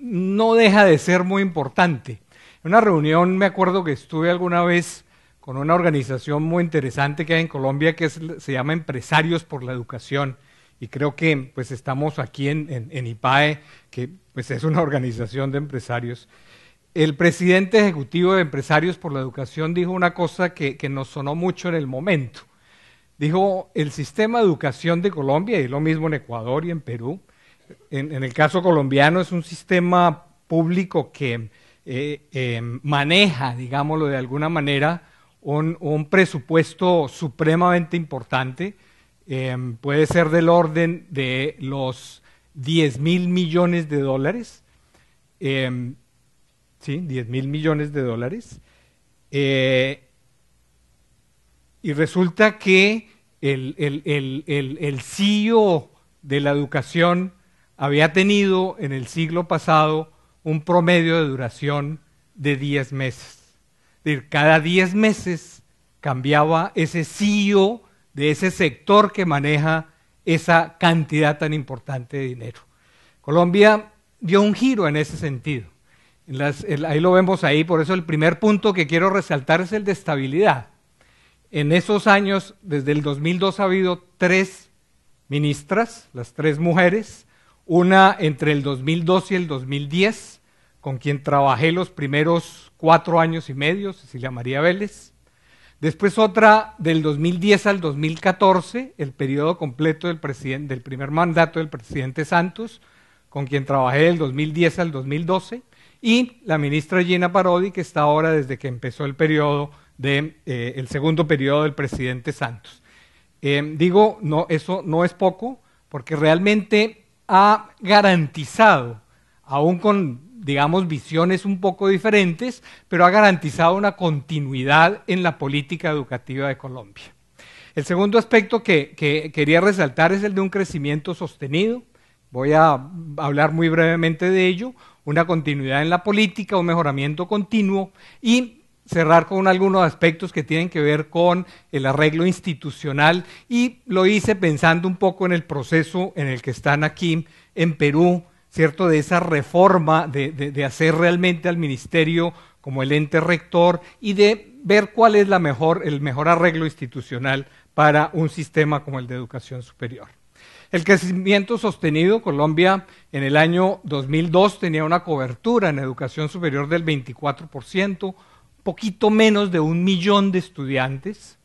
no deja de ser muy importante. En una reunión me acuerdo que estuve alguna vez con una organización muy interesante que hay en Colombia que se llama Empresarios por la Educación y creo que pues estamos aquí en, IPAE, que pues es una *laughs* organización de empresarios. El presidente ejecutivo de Empresarios por la Educación dijo una cosa que, nos sonó mucho en el momento. Dijo, el sistema de educación de Colombia, y lo mismo en Ecuador y en Perú, en, el caso colombiano es un sistema público que eh, eh, maneja, digámoslo de alguna manera, un presupuesto supremamente importante, Em, puede ser del orden de los 10 mil millones de dólares. Em, sí, 10 mil millones de dólares. Eh, y resulta que el, el, CEO de la educación había tenido en el siglo pasado un promedio de duración de 10 meses. Es decir, cada 10 meses cambiaba ese CEO de ese sector que maneja esa cantidad tan importante de dinero. Colombia dio un giro en ese sentido. ahí lo vemos ahí, por eso el primer punto que quiero resaltar es el de estabilidad. En esos años, desde el 2002 ha habido tres ministras, las tres mujeres, una entre el 2002 y el 2010, con quien trabajé los primeros cuatro años y medio, Cecilia María Vélez, Después otra del 2010 al 2014, el periodo completo del, primer mandato del presidente Santos, con quien trabajé del 2010 al 2012, y la ministra Gina Parodi, que está ahora desde que empezó el periodo de, el segundo periodo del presidente Santos. digo, no, eso no es poco, porque realmente ha garantizado, aún con, digamos, visiones un poco diferentes, pero ha garantizado una continuidad en la política educativa de Colombia. El segundo aspecto que, quería resaltar es el de un crecimiento sostenido. Voy a hablar muy brevemente de ello, una continuidad en la política, un mejoramiento continuo y cerrar con algunos aspectos que tienen que ver con el arreglo institucional y lo hice pensando un poco en el proceso en el que están aquí en Perú, ¿cierto? De esa reforma, de, hacer realmente al ministerio como el ente rector y de ver cuál es la mejor, el mejor arreglo institucional para un sistema como el de educación superior. El crecimiento sostenido, Colombia en el año 2002 tenía una cobertura en educación superior del 24%, poquito menos de un millón de estudiantes.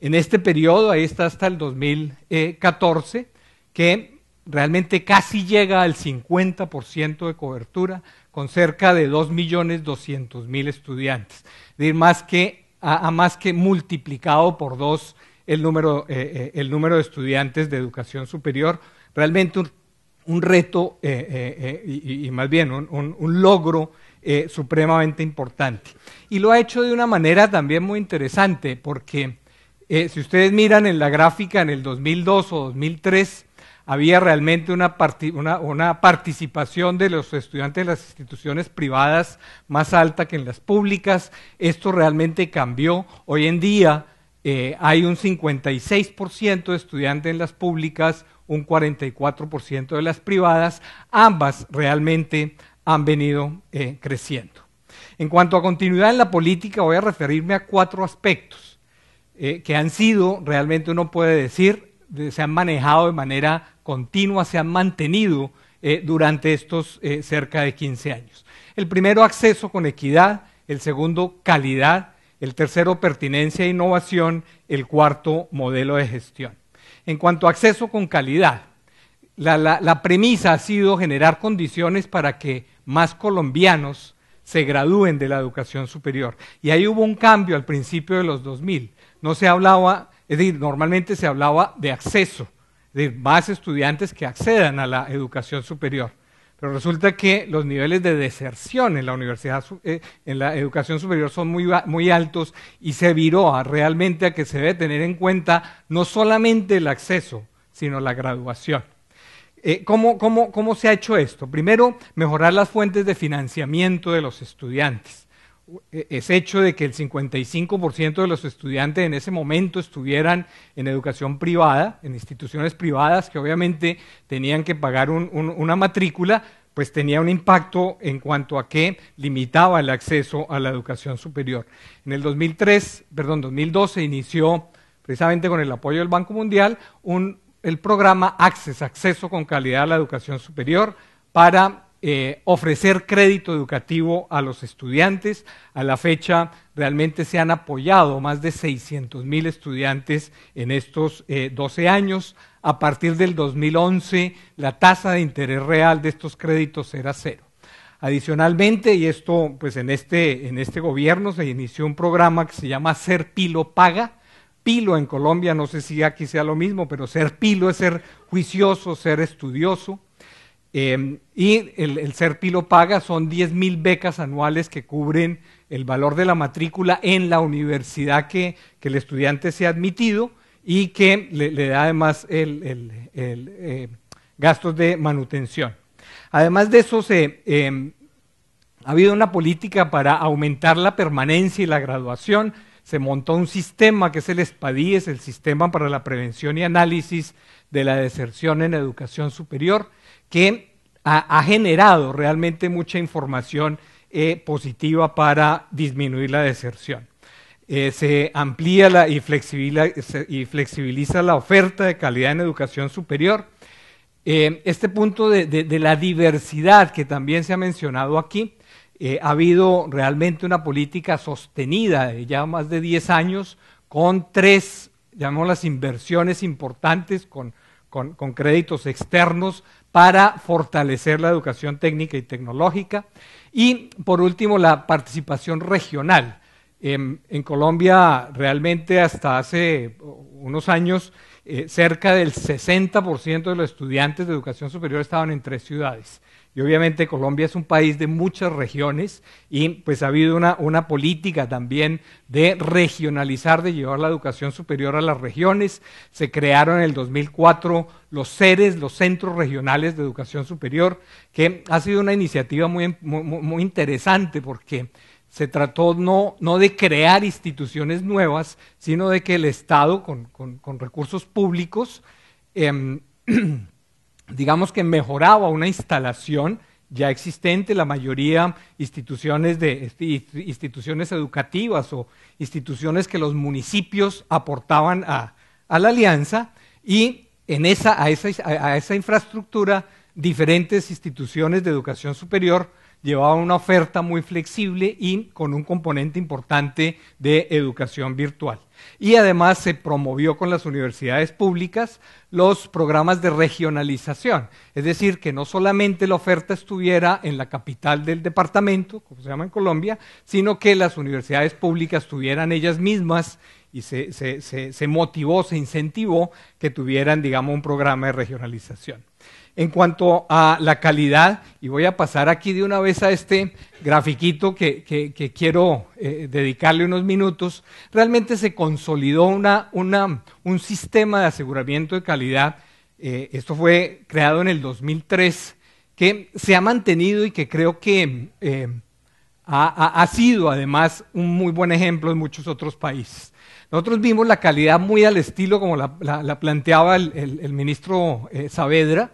En este periodo, ahí está hasta el 2014, que realmente casi llega al 50% de cobertura, con cerca de 2.200.000 estudiantes. Es decir, más que, ha, más que multiplicado por dos el número, eh, eh, el número de estudiantes de educación superior. Realmente un, reto eh, y, más bien un logro supremamente importante. Y lo ha hecho de una manera también muy interesante, porque eh, si ustedes miran en la gráfica en el 2002 o 2003, había realmente una, una, participación de los estudiantes de las instituciones privadas más alta que en las públicas. Esto realmente cambió. Hoy en día eh, hay un 56% de estudiantes en las públicas, un 44% de las privadas. Ambas realmente han venido eh, creciendo. En cuanto a continuidad en la política, voy a referirme a cuatro aspectos eh, que han sido, realmente uno puede decir, se han manejado de manera continua, se han mantenido eh, durante estos eh, cerca de 15 años. El primero, acceso con equidad, el segundo, calidad, el tercero, pertinencia e innovación, el cuarto, modelo de gestión. En cuanto a acceso con calidad, la premisa ha sido generar condiciones para que más colombianos se gradúen de la educación superior. Y ahí hubo un cambio al principio de los 2000. No se hablaba, es decir, normalmente se hablaba de acceso, de más estudiantes que accedan a la educación superior. Pero resulta que los niveles de deserción en la universidad, eh, en la educación superior son muy, altos y se viró realmente a que se debe tener en cuenta no solamente el acceso, sino la graduación. Eh, ¿cómo, se ha hecho esto? Primero, mejorar las fuentes de financiamiento de los estudiantes. E, es hecho de que el 55% de los estudiantes en ese momento estuvieran en educación privada, en instituciones privadas que obviamente tenían que pagar una matrícula, pues tenía un impacto en cuanto a que limitaba el acceso a la educación superior. En el 2003, perdón, 2012 inició precisamente con el apoyo del Banco Mundial un el programa Access, Acceso con Calidad a la Educación Superior, para eh, ofrecer crédito educativo a los estudiantes. A la fecha realmente se han apoyado más de 600 mil estudiantes en estos 12 eh, años. A partir del 2011 la tasa de interés real de estos créditos era cero. Adicionalmente, y esto pues en este, en este gobierno se inició un programa que se llama Ser Pilo Paga, pilo en Colombia, no sé si aquí sea lo mismo, pero ser pilo es ser juicioso, ser estudioso. Em, y el, ser pilo paga son 10 mil becas anuales que cubren el valor de la matrícula en la universidad que, el estudiante se ha admitido y que le, da además el, eh, gastos de manutención. Además de eso, se, em, ha habido una política para aumentar la permanencia y la graduación se montó un sistema que es el SPADIES, el Sistema para la Prevención y Análisis de la Deserción en Educación Superior, que ha, generado realmente mucha información eh, positiva para disminuir la deserción. Eh, se amplía y, flexibiliza, la oferta de calidad en educación superior. Eh, este punto de la diversidad que también se ha mencionado aquí, ha habido realmente una política sostenida de ya más de 10 años con tres, llamamos inversiones importantes, con, créditos externos para fortalecer la educación técnica y tecnológica. Y por último, la participación regional. Em, en Colombia realmente hasta hace unos años eh, cerca del 60% de los estudiantes de educación superior estaban en tres ciudades. Y obviamente Colombia es un país de muchas regiones y pues ha habido una, una, política también de regionalizar, de llevar la educación superior a las regiones. Se crearon en el 2004 los CERES, los Centros Regionales de Educación Superior, que ha sido una iniciativa muy, muy, interesante porque se trató no, no, de crear instituciones nuevas, sino de que el Estado, con, con, recursos públicos, eh, *clears throat* digamos que mejoraba una instalación ya existente, la mayoría instituciones, de, instituciones educativas o instituciones que los municipios aportaban a, la alianza y en esa, a, esa, a esa infraestructura diferentes instituciones de educación superior llevaba una oferta muy flexible y con un componente importante de educación virtual. Y además se promovió con las universidades públicas los programas de regionalización, es decir, que no solamente la oferta estuviera en la capital del departamento, como se llama en Colombia, sino que las universidades públicas tuvieran ellas mismas y se, se motivó, se incentivó que tuvieran, digamos, un programa de regionalización. En cuanto a la calidad, y voy a pasar aquí de una vez a este grafiquito que, quiero eh, dedicarle unos minutos, realmente se consolidó un sistema de aseguramiento de calidad. Eh, esto fue creado en el 2003, que se ha mantenido y que creo que eh, ha, sido además un muy buen ejemplo en muchos otros países. Nosotros vimos la calidad muy al estilo como la, planteaba el ministro Saavedra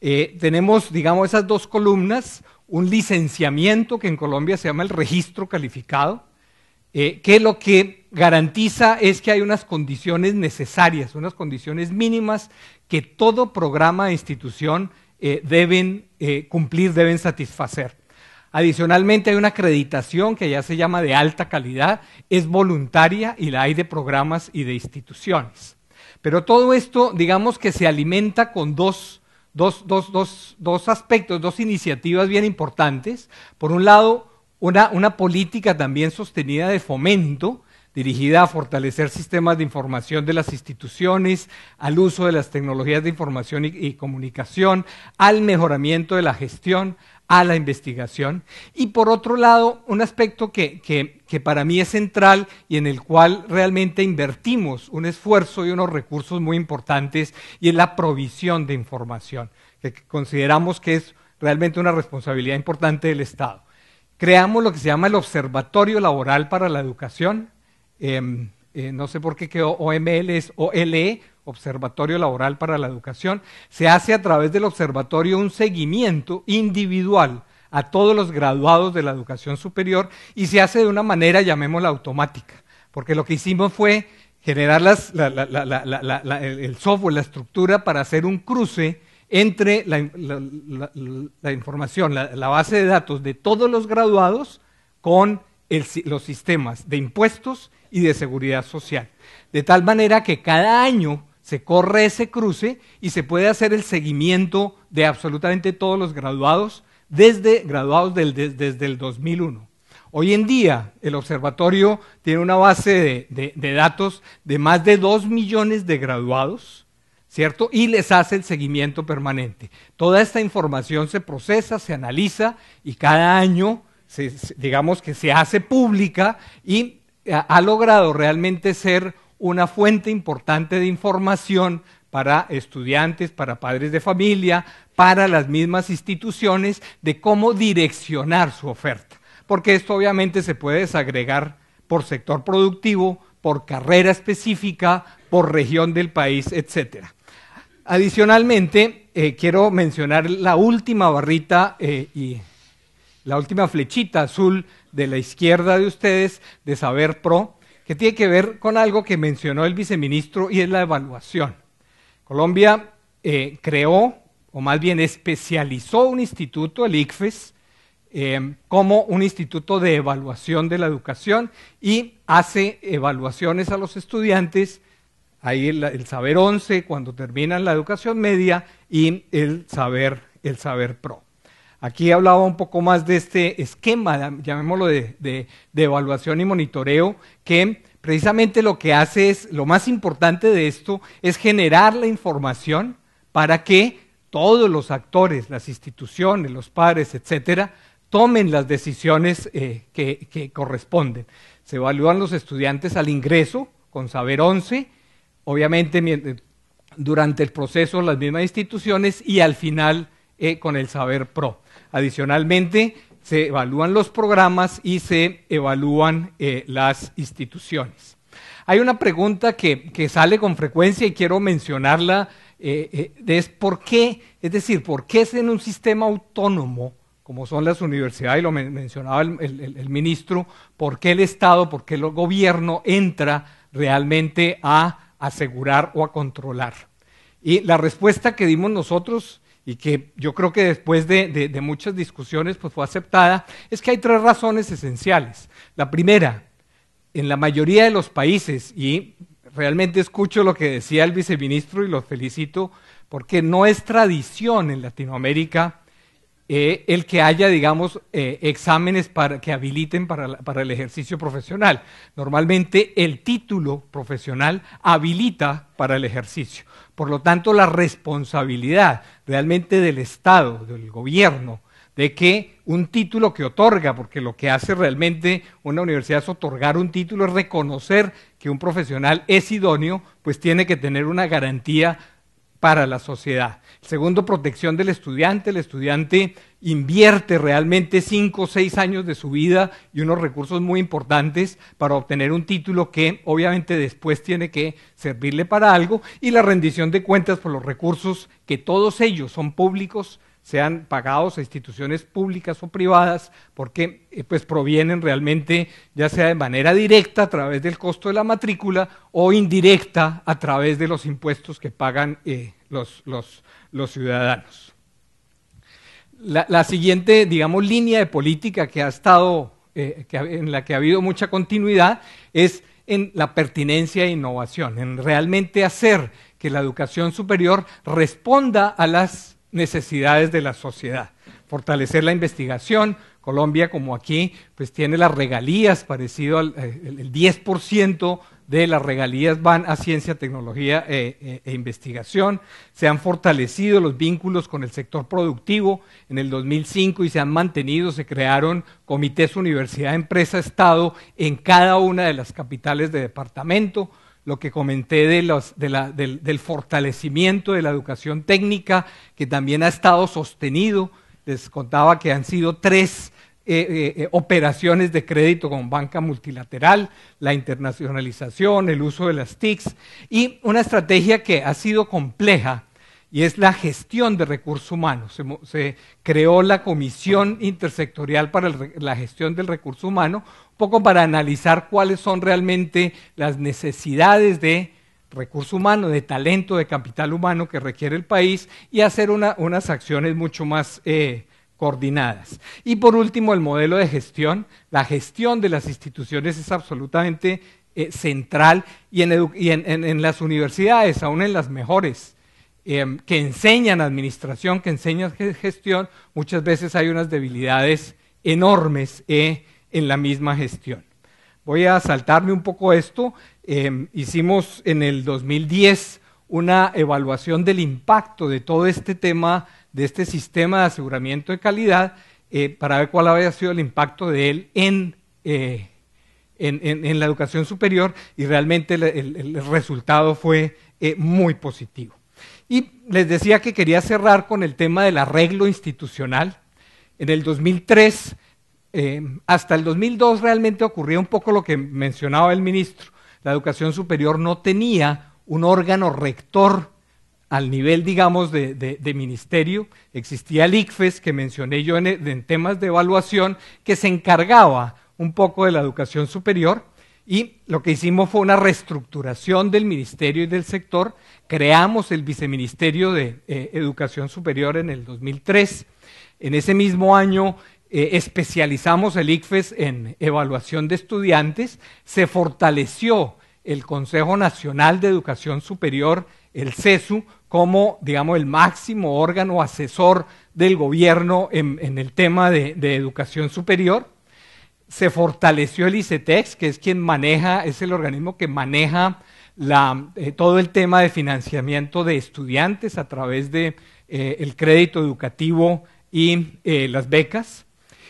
eh, tenemos, digamos, esas dos columnas, un licenciamiento que en Colombia se llama el registro calificado, eh, que lo que garantiza es que hay unas condiciones necesarias, unas condiciones mínimas que todo programa e institución eh, deben cumplir, deben satisfacer. Adicionalmente hay una acreditación que ya se llama de alta calidad, es voluntaria y la hay de programas y de instituciones. Pero todo esto, digamos que se alimenta con dos dos, aspectos, dos iniciativas bien importantes. Por un lado, una, una política también sostenida de fomento dirigida a fortalecer sistemas de información de las instituciones, al uso de las tecnologías de información y, comunicación, al mejoramiento de la gestión, a la investigación. Y por otro lado, un aspecto que, que, para mí es central y en el cual realmente invertimos un esfuerzo y unos recursos muy importantes, y es la provisión de información, que consideramos que es realmente una responsabilidad importante del Estado. Creamos lo que se llama el Observatorio Laboral para la Educación, Em, eh, no sé por qué quedó OML, es OLE, Observatorio Laboral para la Educación, se hace a través del observatorio un seguimiento individual a todos los graduados de la educación superior y se hace de una manera, llamémosla automática, porque lo que hicimos fue generar el software, la estructura para hacer un cruce entre la, información, la, base de datos de todos los graduados con los sistemas de impuestos y de seguridad social. De tal manera que cada año se corre ese cruce y se puede hacer el seguimiento de absolutamente todos los graduados, desde graduados desde el 2001. Hoy en día el observatorio tiene una base de, datos de más de 2 millones de graduados, ¿cierto? Y les hace el seguimiento permanente. Toda esta información se procesa, se analiza y cada año, digamos que se hace pública y ha logrado realmente ser una fuente importante de información para estudiantes, para padres de familia, para las mismas instituciones, de cómo direccionar su oferta. Porque esto obviamente se puede desagregar por sector productivo, por carrera específica, por región del país, etc. Adicionalmente, eh, quiero mencionar la última barrita eh, y la última flechita azul de la izquierda de ustedes de Saber Pro, que tiene que ver con algo que mencionó el viceministro y es la evaluación. Colombia eh, creó, o más bien especializó un instituto, el ICFES, eh, como un instituto de evaluación de la educación y hace evaluaciones a los estudiantes, ahí el, el saber 11 cuando terminan la educación media y el saber, el saber pro. Aquí hablaba un poco más de este esquema, llamémoslo de, evaluación y monitoreo, que precisamente lo que hace es, lo más importante de esto es generar la información para que todos los actores, las instituciones, los padres, etcétera, tomen las decisiones eh, que, corresponden. Se evalúan los estudiantes al ingreso con Saber 11, obviamente durante el proceso las mismas instituciones y al final eh, con el Saber Pro. Adicionalmente, se evalúan los programas y se evalúan eh, las instituciones. Hay una pregunta que, sale con frecuencia y quiero mencionarla, es por qué, es decir, por qué es en un sistema autónomo como son las universidades, y lo mencionaba el, ministro, por qué el Estado, por qué el gobierno entra realmente a asegurar o a controlar. Y la respuesta que dimos nosotros, y que yo creo que después de, muchas discusiones pues fue aceptada, es que hay tres razones esenciales. La primera, en la mayoría de los países, y realmente escucho lo que decía el viceministro y lo felicito, porque no es tradición en Latinoamérica eh, el que haya, digamos, eh, exámenes para, que habiliten para, para, el ejercicio profesional. Normalmente el título profesional habilita para el ejercicio. Por lo tanto, la responsabilidad realmente del Estado, del gobierno, de que un título que otorga, porque lo que hace realmente una universidad es otorgar un título, es reconocer que un profesional es idóneo, pues tiene que tener una garantía para la sociedad. Segundo, protección del estudiante. El estudiante invierte realmente cinco o seis años de su vida y unos recursos muy importantes para obtener un título que obviamente después tiene que servirle para algo. Y la rendición de cuentas por los recursos que todos ellos son públicos, sean pagados a instituciones públicas o privadas, porque eh, pues provienen realmente ya sea de manera directa a través del costo de la matrícula o indirecta a través de los impuestos que pagan eh, los, ciudadanos. La, siguiente, digamos, línea de política que ha estado, eh, en la que ha habido mucha continuidad es en la pertinencia e innovación, en realmente hacer que la educación superior responda a las necesidades de la sociedad. Fortalecer la investigación. Colombia, como aquí, pues tiene las regalías, parecido al eh, el 10% de las regalías van a ciencia, tecnología eh, e, investigación. Se han fortalecido los vínculos con el sector productivo en el 2005 y se han mantenido, se crearon comités universidad, empresa, Estado en cada una de las capitales de departamento lo que comenté del, fortalecimiento de la educación técnica, que también ha estado sostenido. Les contaba que han sido tres eh, eh, eh, operaciones de crédito con banca multilateral, la internacionalización, el uso de las TICs y una estrategia que ha sido compleja y es la gestión de recursos humanos. Se, creó la Comisión Intersectorial para la Gestión del Recurso Humano, un poco para analizar cuáles son realmente las necesidades de recurso humano, de talento, de capital humano que requiere el país y hacer unas acciones mucho más eh, coordinadas. Y por último, el modelo de gestión. La gestión de las instituciones es absolutamente eh, central y, en las universidades, aún en las mejores Em, que enseñan administración, que enseñan gestión, muchas veces hay unas debilidades enormes eh, en la misma gestión. Voy a saltarme un poco esto. Em, hicimos en el 2010 una evaluación del impacto de todo este tema, de este sistema de aseguramiento de calidad, eh, para ver cuál había sido el impacto de él en, eh, en, la educación superior y realmente el resultado fue muy positivo. Y les decía que quería cerrar con el tema del arreglo institucional. En el 2003, eh, hasta el 2002 realmente ocurría un poco lo que mencionaba el ministro. La educación superior no tenía un órgano rector al nivel, digamos, de, ministerio. Existía el ICFES, que mencioné yo en temas de evaluación, que se encargaba un poco de la educación superior y lo que hicimos fue una reestructuración del ministerio y del sector. Creamos el viceministerio de eh, Educación Superior en el 2003. En ese mismo año eh, especializamos el ICFES en evaluación de estudiantes. Se fortaleció el Consejo Nacional de Educación Superior el CESU como, digamos, el máximo órgano asesor del gobierno en, el tema de, educación superior. Se fortaleció el ICETEX, que es quien maneja, es el organismo que maneja eh, todo el tema de financiamiento de estudiantes a través de eh, el crédito educativo y eh, las becas.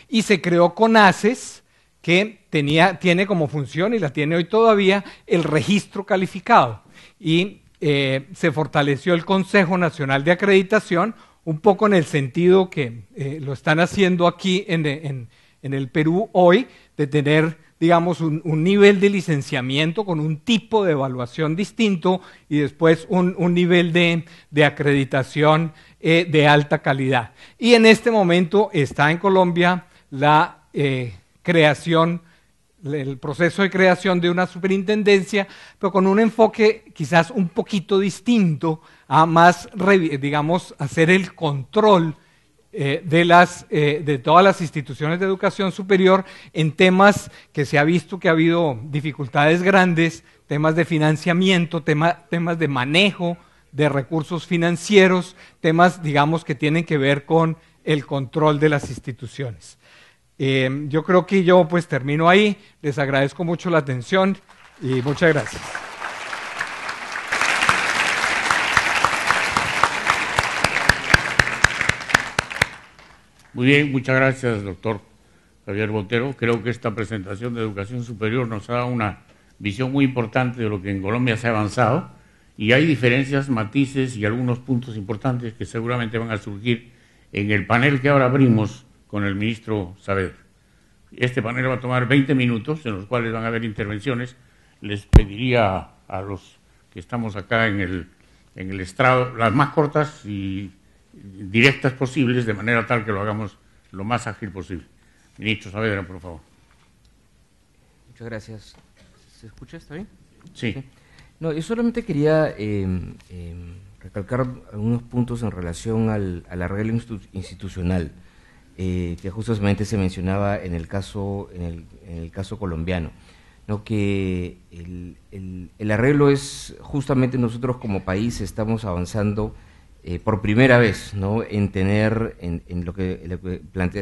Y se creó CONACES, que tenía, tiene como función, y la tiene hoy todavía, el registro calificado. Y se fortaleció el Consejo Nacional de Acreditación, un poco en el sentido que lo están haciendo aquí en, el Perú hoy, de tener, digamos, un, nivel de licenciamiento con un tipo de evaluación distinto y después un, nivel de, acreditación eh, de alta calidad. Y en este momento está en Colombia la creación el proceso de creación de una superintendencia, pero con un enfoque quizás un poquito distinto a más, digamos, hacer el control eh, de, las, eh, de todas las instituciones de educación superior en temas que se ha visto que ha habido dificultades grandes, temas de financiamiento, temas de manejo de recursos financieros, temas, digamos, que tienen que ver con el control de las instituciones. Eh, yo creo que yo pues termino ahí. Les agradezco mucho la atención y muchas gracias. Muy bien, muchas gracias, doctor Javier Botero. Creo que esta presentación de educación superior nos dado una visión muy importante de lo que en Colombia se ha avanzado y hay diferencias, matices y algunos puntos importantes que seguramente van a surgir en el panel que ahora abrimos con el ministro Saavedra. Este panel va a tomar 20 minutos, en los cuales van a haber intervenciones. Les pediría a los que estamos acá en el, en el estrado las más cortas y directas posibles, de manera tal que lo hagamos lo más ágil posible. Ministro Saavedra, por favor. Muchas gracias. ¿Se escucha? ¿Está bien? Sí. No, yo solamente quería eh, eh, recalcar algunos puntos en relación al, arreglo institucional. Eh, que justamente se mencionaba en el caso, en el, caso colombiano, ¿no? que el, arreglo es justamente nosotros como país estamos avanzando eh, por primera vez ¿no? en tener, en, lo que,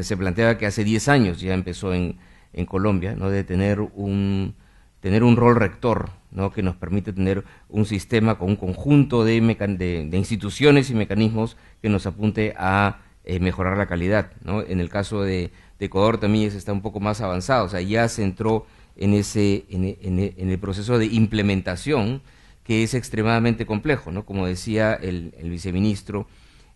se planteaba que hace 10 años ya empezó en, en Colombia, ¿no? de tener un, tener un rol rector ¿no? que nos permite tener un sistema con un conjunto de, de instituciones y mecanismos que nos apunte a eh, mejorar la calidad. ¿no? En el caso de, Ecuador también está un poco más avanzado, o sea, ya se entró en, ese, en, el proceso de implementación que es extremadamente complejo. ¿no? Como decía el, viceministro,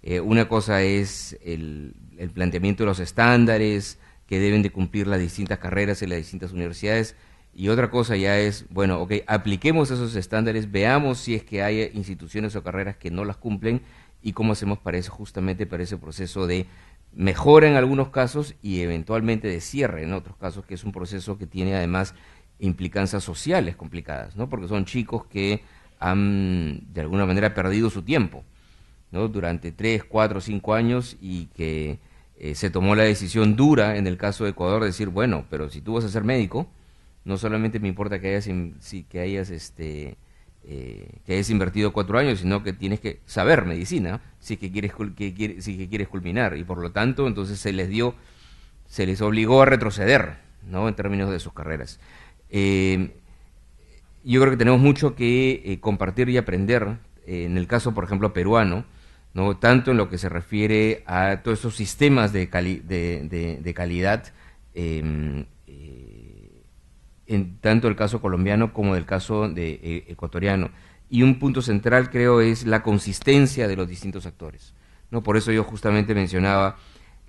eh, una cosa es el, planteamiento de los estándares que deben de cumplir las distintas carreras en las distintas universidades, y otra cosa ya es, bueno, ok, apliquemos esos estándares, veamos si es que hay instituciones o carreras que no las cumplen y cómo hacemos para eso, justamente para ese proceso de mejora en algunos casos y eventualmente de cierre en otros casos, que es un proceso que tiene además implicancias sociales complicadas, ¿no? Porque son chicos que han de alguna manera perdido su tiempo. Durante tres, cuatro, cinco años y que eh, se tomó la decisión dura en el caso de Ecuador de decir, bueno, pero si tú vas a ser médico, no solamente me importa que hayas, que hayas este, eh, que hayas invertido cuatro años, sino que tienes que saber medicina si que quieres, que quieres culminar. Y por lo tanto, entonces se les dio, se les obligó a retroceder, ¿no? En términos de sus carreras. Eh, yo creo que tenemos mucho que eh, compartir y aprender, en el caso, por ejemplo, peruano, ¿no? tanto en lo que se refiere a todos esos sistemas de, de, de, calidad em, en tanto el caso colombiano como del caso de, eh, ecuatoriano. Y un punto central creo es la consistencia de los distintos actores. ¿no? Por eso yo justamente mencionaba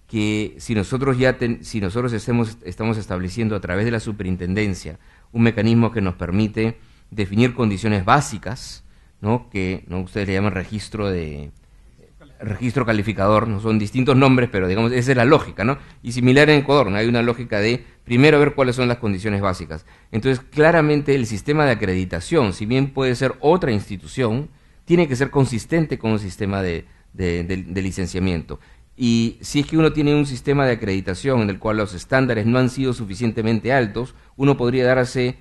que si nosotros ya si nosotros estemos, estamos estableciendo a través de la superintendencia un mecanismo que nos permite definir condiciones básicas, ¿no? que ¿no? ustedes le llaman registro de, registro calificador, no son distintos nombres, pero digamos, esa es la lógica, ¿no? Y similar en Ecuador, ¿no? Hay una lógica de primero ver cuáles son las condiciones básicas. Entonces, claramente el sistema de acreditación, si bien puede ser otra institución, tiene que ser consistente con un sistema de, licenciamiento. Y si es que uno tiene un sistema de acreditación en el cual los estándares no han sido suficientemente altos, uno podría darse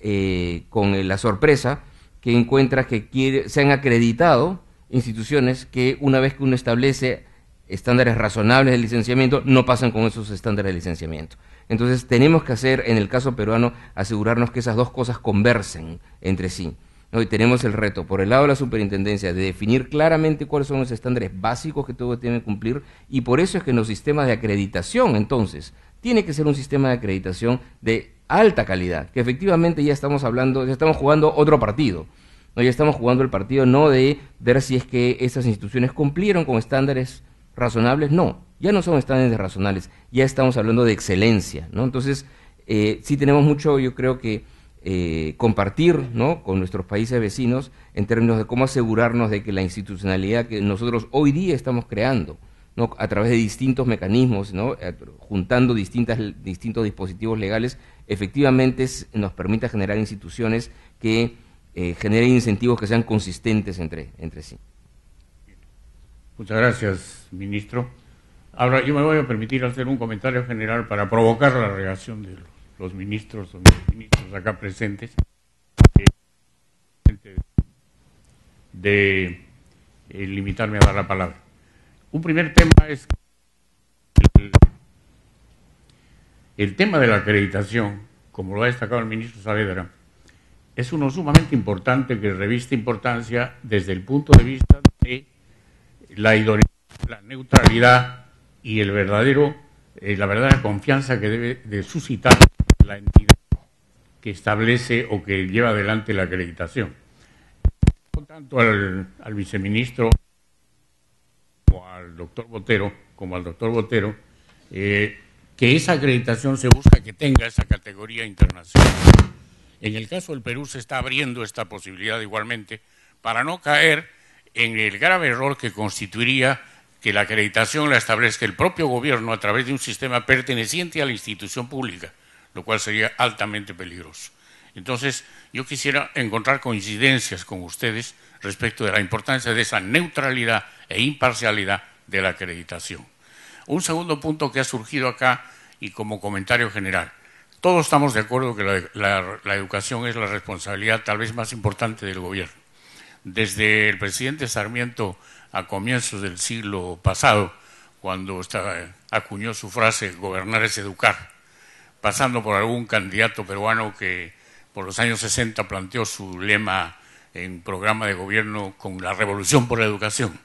eh, con la sorpresa que encuentra que se han acreditado instituciones que una vez que uno establece estándares razonables de licenciamiento, no pasan con esos estándares de licenciamiento. Entonces tenemos que hacer, en el caso peruano, asegurarnos que esas dos cosas conversen entre sí. Hoy tenemos el reto, por el lado de la superintendencia, de definir claramente cuáles son los estándares básicos que todo tiene que cumplir, y por eso es que en los sistemas de acreditación, entonces, tiene que ser un sistema de acreditación de alta calidad, que efectivamente ya estamos hablando, ya estamos jugando otro partido. ¿no? Ya estamos jugando el partido no de ver si es que esas instituciones cumplieron con estándares razonables, no, ya no son estándares razonables, ya estamos hablando de excelencia, ¿no? Entonces, eh, sí tenemos mucho, yo creo que eh, compartir con nuestros países vecinos en términos de cómo asegurarnos de que la institucionalidad que nosotros hoy día estamos creando, ¿no? a través de distintos mecanismos, ¿no? Eh, juntando distintas, distintos dispositivos legales, efectivamente nos permita generar instituciones que generen incentivos que sean consistentes entre, entre sí. Muchas gracias, ministro. Ahora yo me voy a permitir hacer un comentario general para provocar la reacción de ministros o ministros acá presentes de eh, limitarme a dar la palabra. Un primer tema es el, el tema de la acreditación, como lo ha destacado el ministro Saavedra, es uno sumamente importante que reviste importancia desde el punto de vista de la idoneidad, la neutralidad y el verdadero, eh, la verdadera confianza que debe de suscitar la entidad que establece o que lleva adelante la acreditación. Tanto al, al viceministro como al doctor Botero, como al doctor Botero, eh, que esa acreditación se busca que tenga esa categoría internacional. En el caso del Perú se está abriendo esta posibilidad igualmente para no caer en el grave error que constituiría que la acreditación la establezca el propio gobierno a través de un sistema perteneciente a la institución pública, lo cual sería altamente peligroso. Entonces, yo quisiera encontrar coincidencias con ustedes respecto de la importancia de esa neutralidad e imparcialidad de la acreditación. Un segundo punto que ha surgido acá y como comentario general. Todos estamos de acuerdo que la, educación es la responsabilidad tal vez más importante del gobierno desde el presidente Sarmiento a comienzos del siglo pasado, cuando acuñó su frase gobernar es educar, pasando por algún candidato peruano que por los años 60 planteó su lema en programa de gobierno con la revolución por la educación,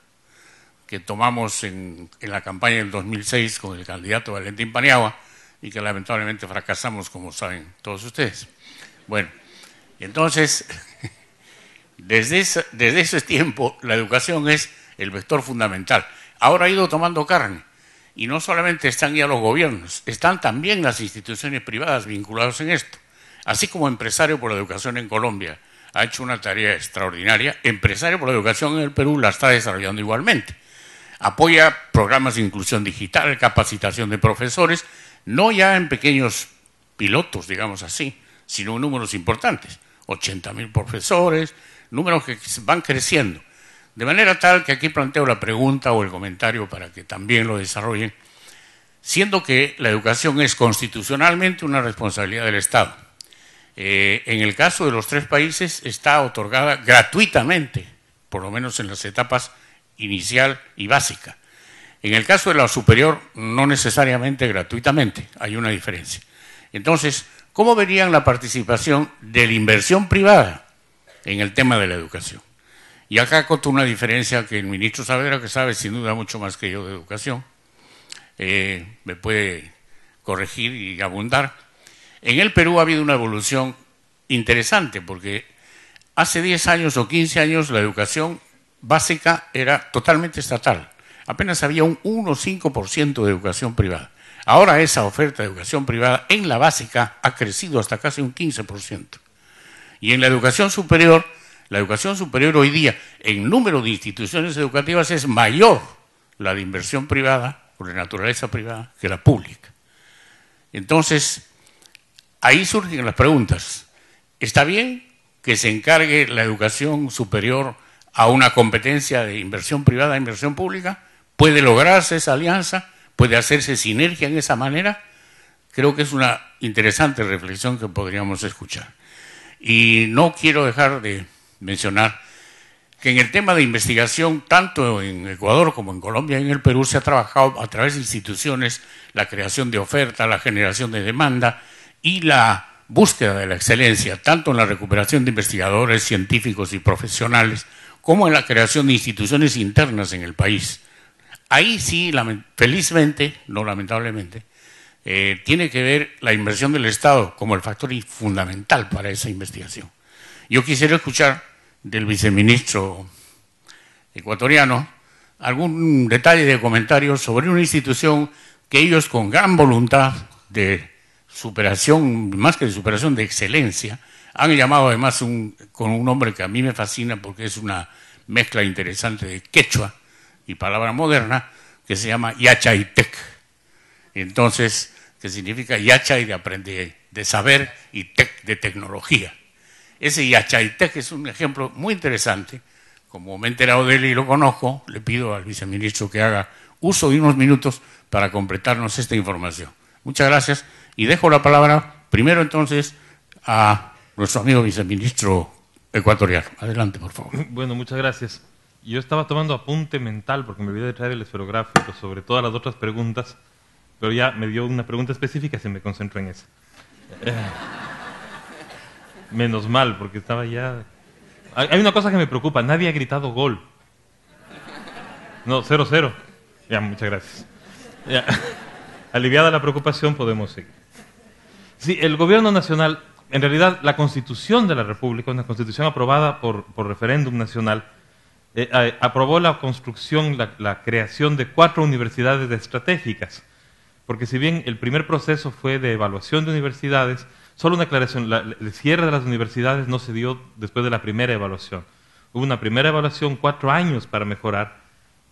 que tomamos en, la campaña del 2006 con el candidato Valentín Paniagua y que lamentablemente fracasamos, como saben todos ustedes. Bueno, entonces *laughs* desde ese, desde ese tiempo la educación es el vector fundamental. Ahora ha ido tomando carne. Y no solamente están ya los gobiernos, están también las instituciones privadas vinculadas en esto. Así como Empresario por la Educación en Colombia ha hecho una tarea extraordinaria, Empresario por la Educación en el Perú la está desarrollando igualmente. Apoya programas de inclusión digital, capacitación de profesores, no ya en pequeños pilotos, digamos así, sino en números importantes. 80.000 profesores, números que van creciendo. De manera tal que aquí planteo la pregunta o el comentario para que también lo desarrollen, siendo que la educación es constitucionalmente una responsabilidad del Estado. Eh, en el caso de los tres países está otorgada gratuitamente, por lo menos en las etapas inicial y básica. En el caso de la superior, no necesariamente gratuitamente, hay una diferencia. Entonces, ¿cómo verían la participación de la inversión privada en el tema de la educación. Y acá coto una diferencia que el ministro Saavedra, que sabe sin duda mucho más que yo de educación, eh, me puede corregir y abundar. En el Perú ha habido una evolución interesante, porque hace 10 años o 15 años la educación básica era totalmente estatal. Apenas había un 1 o 5% de educación privada. Ahora esa oferta de educación privada en la básica ha crecido hasta casi un 15%. Y en la educación superior, la educación superior hoy día, en número de instituciones educativas, es mayor la de inversión privada, por de naturaleza privada, que la pública. Entonces, ahí surgen las preguntas. ¿Está bien que se encargue la educación superior a una competencia de inversión privada e inversión pública? ¿Puede lograrse esa alianza? ¿Puede hacerse sinergia en esa manera? Creo que es una interesante reflexión que podríamos escuchar. Y no quiero dejar de mencionar que en el tema de investigación, tanto en Ecuador como en Colombia y en el Perú, se ha trabajado a través de instituciones la creación de oferta, la generación de demanda y la búsqueda de la excelencia, tanto en la recuperación de investigadores, científicos y profesionales, como en la creación de instituciones internas en el país. Ahí sí, felizmente, no lamentablemente, eh, tiene que ver la inversión del Estado como el factor fundamental para esa investigación. Yo quisiera escuchar del viceministro ecuatoriano algún detalle de comentarios sobre una institución que ellos con gran voluntad de superación, más que de superación, de excelencia, han llamado además con un nombre que a mí me fascina porque es una mezcla interesante de quechua y palabra moderna, que se llama Yachaitec. Entonces, que significa Yachay de aprender, de saber y Tec de tecnología. Ese Yachaitec es un ejemplo muy interesante. Como me he enterado de él y lo conozco, le pido al viceministro que haga uso de unos minutos para completarnos esta información. Muchas gracias y dejo la palabra primero entonces a nuestro amigo viceministro ecuatoriano. Adelante, por favor. *clears throat* Bueno, muchas gracias. Yo estaba tomando apunte mental porque me olvidé de traer el esferográfico sobre todas las otras preguntas, pero ya me dio una pregunta específica se me concentró en esa. Menos mal, porque estaba ya... Hay una cosa que me preocupa, nadie ha gritado gol. No, cero, cero. Ya, muchas gracias. *laughs* Aliviada la preocupación, podemos seguir. Sí, el gobierno nacional, en realidad la constitución de la República, una constitución aprobada por, referéndum nacional, eh, aprobó la construcción, la, creación de cuatro universidades estratégicas. Porque si bien el primer proceso fue de evaluación de universidades, solo una aclaración, el cierre de las universidades no se dio después de la primera evaluación. Hubo una primera evaluación, cuatro años para mejorar,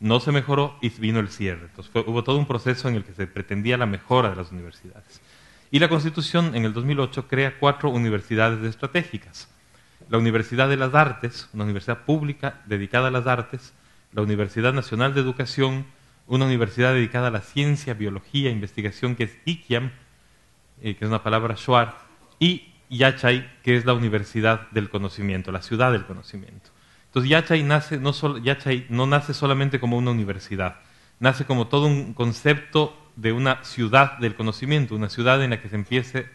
no se mejoró y vino el cierre. Entonces hubo todo un proceso en el que se pretendía la mejora de las universidades. Y la Constitución en el 2008 crea cuatro universidades estratégicas. La Universidad de las Artes, una universidad pública dedicada a las artes, la Universidad Nacional de Educación, una universidad dedicada a la ciencia, biología, investigación, que es IKIAM, eh, que es una palabra shuar, y Yachay, que es la Universidad del Conocimiento, la ciudad del conocimiento. Entonces Yachay, nace, no, no nace solamente como una universidad, nace como todo un concepto de una ciudad del conocimiento, una ciudad en la que se empiece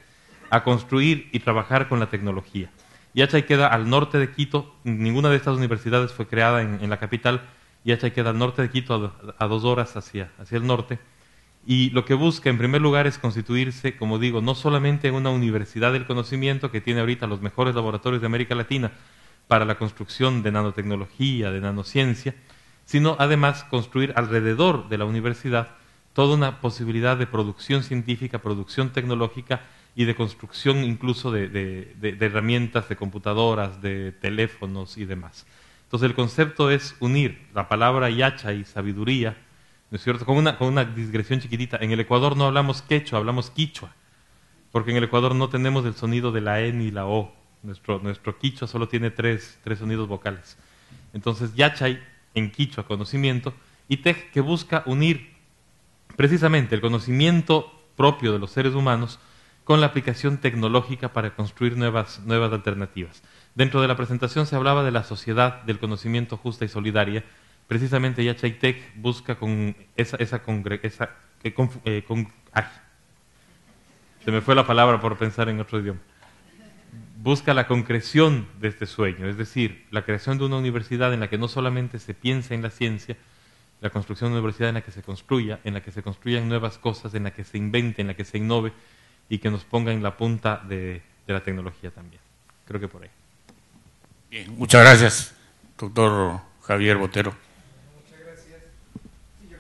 a construir y trabajar con la tecnología. Yachay queda al norte de Quito, ninguna de estas universidades fue creada en, la capital, Yachay queda al norte de Quito, a, dos horas hacia, hacia el norte, y lo que busca en primer lugar es constituirse, como digo, no solamente en una universidad del conocimiento que tiene ahorita los mejores laboratorios de América Latina, para la construcción de nanotecnología, de nanociencia, sino además construir alrededor de la universidad toda una posibilidad de producción científica, producción tecnológica y de construcción incluso de, herramientas, de computadoras, de teléfonos y demás. Entonces el concepto es unir la palabra yacha y sabiduría, ¿no es cierto? Con una, con una digresión chiquitita. En el Ecuador no hablamos quechua, hablamos quichua, porque en el Ecuador no tenemos el sonido de la E ni la O. Nuestro, nuestro quichua solo tiene tres, tres sonidos vocales. Entonces, yachay en quichua, conocimiento, y tej, que busca unir precisamente el conocimiento propio de los seres humanos con la aplicación tecnológica para construir nuevas, nuevas alternativas. Dentro de la presentación se hablaba de la sociedad del conocimiento justa y solidaria. Precisamente Yachay Tech busca con esa, esa, esa eh, eh, con, se me fue la palabra por pensar en otro idioma busca la concreción de este sueño, es decir, la creación de una universidad en la que no solamente se piense en la ciencia, la construcción de una universidad en la que se construya, en la que se construyan nuevas cosas, en la que se invente, en la que se innove y que nos ponga en la punta de, la tecnología también. Creo que por ahí. Bien, muchas gracias, doctor Javier Botero. Muchas gracias. yo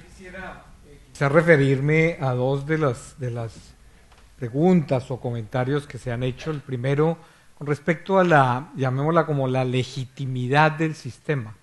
eh, referirme a dos de las, de las preguntas o comentarios que se han hecho. El primero, respecto a la, llamémosla como la legitimidad del sistema,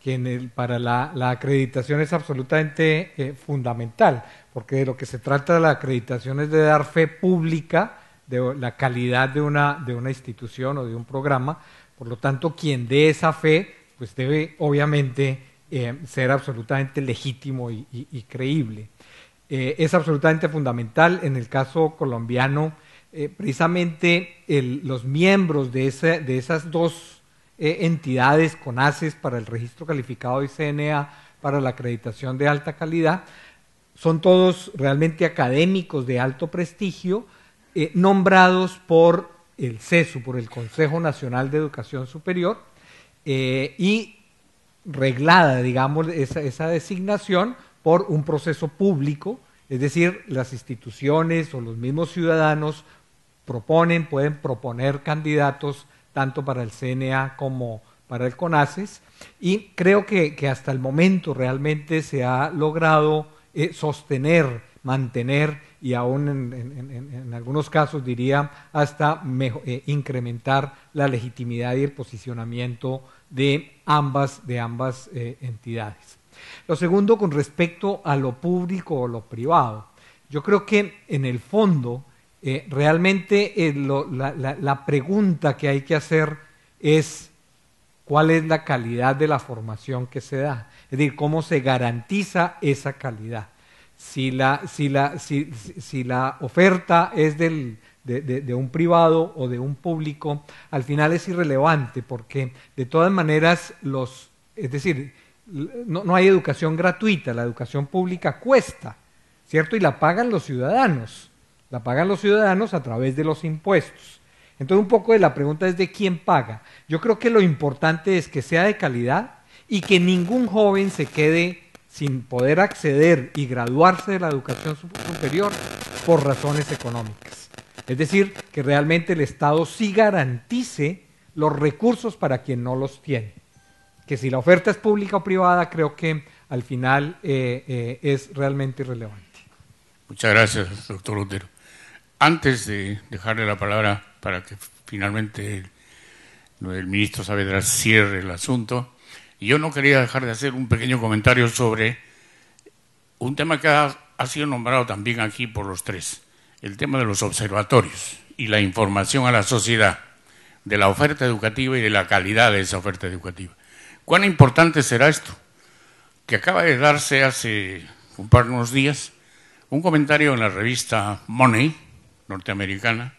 que en el, para la, acreditación es absolutamente eh, fundamental, porque de lo que se trata de la acreditación es de dar fe pública de la calidad de una, de una institución o de un programa, por lo tanto, quien dé esa fe, pues debe obviamente eh, ser absolutamente legítimo y, creíble. Eh, es absolutamente fundamental en el caso colombiano eh, precisamente los miembros de, esas dos entidades con ACES para el registro calificado y CNA para la acreditación de alta calidad. Son todos realmente académicos de alto prestigio, nombrados por el CESU, por el Consejo Nacional de Educación Superior, y reglada, digamos, esa, esa designación por un proceso público, es decir, las instituciones o los mismos ciudadanos proponen, pueden proponer candidatos tanto para el CNA como para el CONACES, y creo que, hasta el momento realmente se ha logrado eh, sostener, mantener y aún en, algunos casos diría hasta eh, incrementar la legitimidad y el posicionamiento de ambas, de ambas eh, entidades. Lo segundo, con respecto a lo público o lo privado, yo creo que en el fondo eh, realmente eh, la, pregunta que hay que hacer es cuál es la calidad de la formación que se da, es decir, cómo se garantiza esa calidad. Si la, si la, si, la oferta es del, de, un privado o de un público, al final es irrelevante porque de todas maneras los, es decir, no, no hay educación gratuita, la educación pública cuesta, ¿cierto? Y la pagan los ciudadanos. La pagan los ciudadanos a través de los impuestos. Entonces un poco de la pregunta es de quién paga. Yo creo que lo importante es que sea de calidad y que ningún joven se quede sin poder acceder y graduarse de la educación superior por razones económicas. Es decir, que realmente el Estado sí garantice los recursos para quien no los tiene. Que si la oferta es pública o privada, creo que al final eh, eh, es realmente irrelevante. Muchas gracias, doctor Otero. Antes de dejarle la palabra para que finalmente el, ministro Saavedra cierre el asunto, yo no quería dejar de hacer un pequeño comentario sobre un tema que ha, sido nombrado también aquí por los tres, el tema de los observatorios y la información a la sociedad de la oferta educativa y de la calidad de esa oferta educativa. ¿Cuán importante será esto? Que acaba de darse hace un par de días un comentario en la revista Money, norteamericana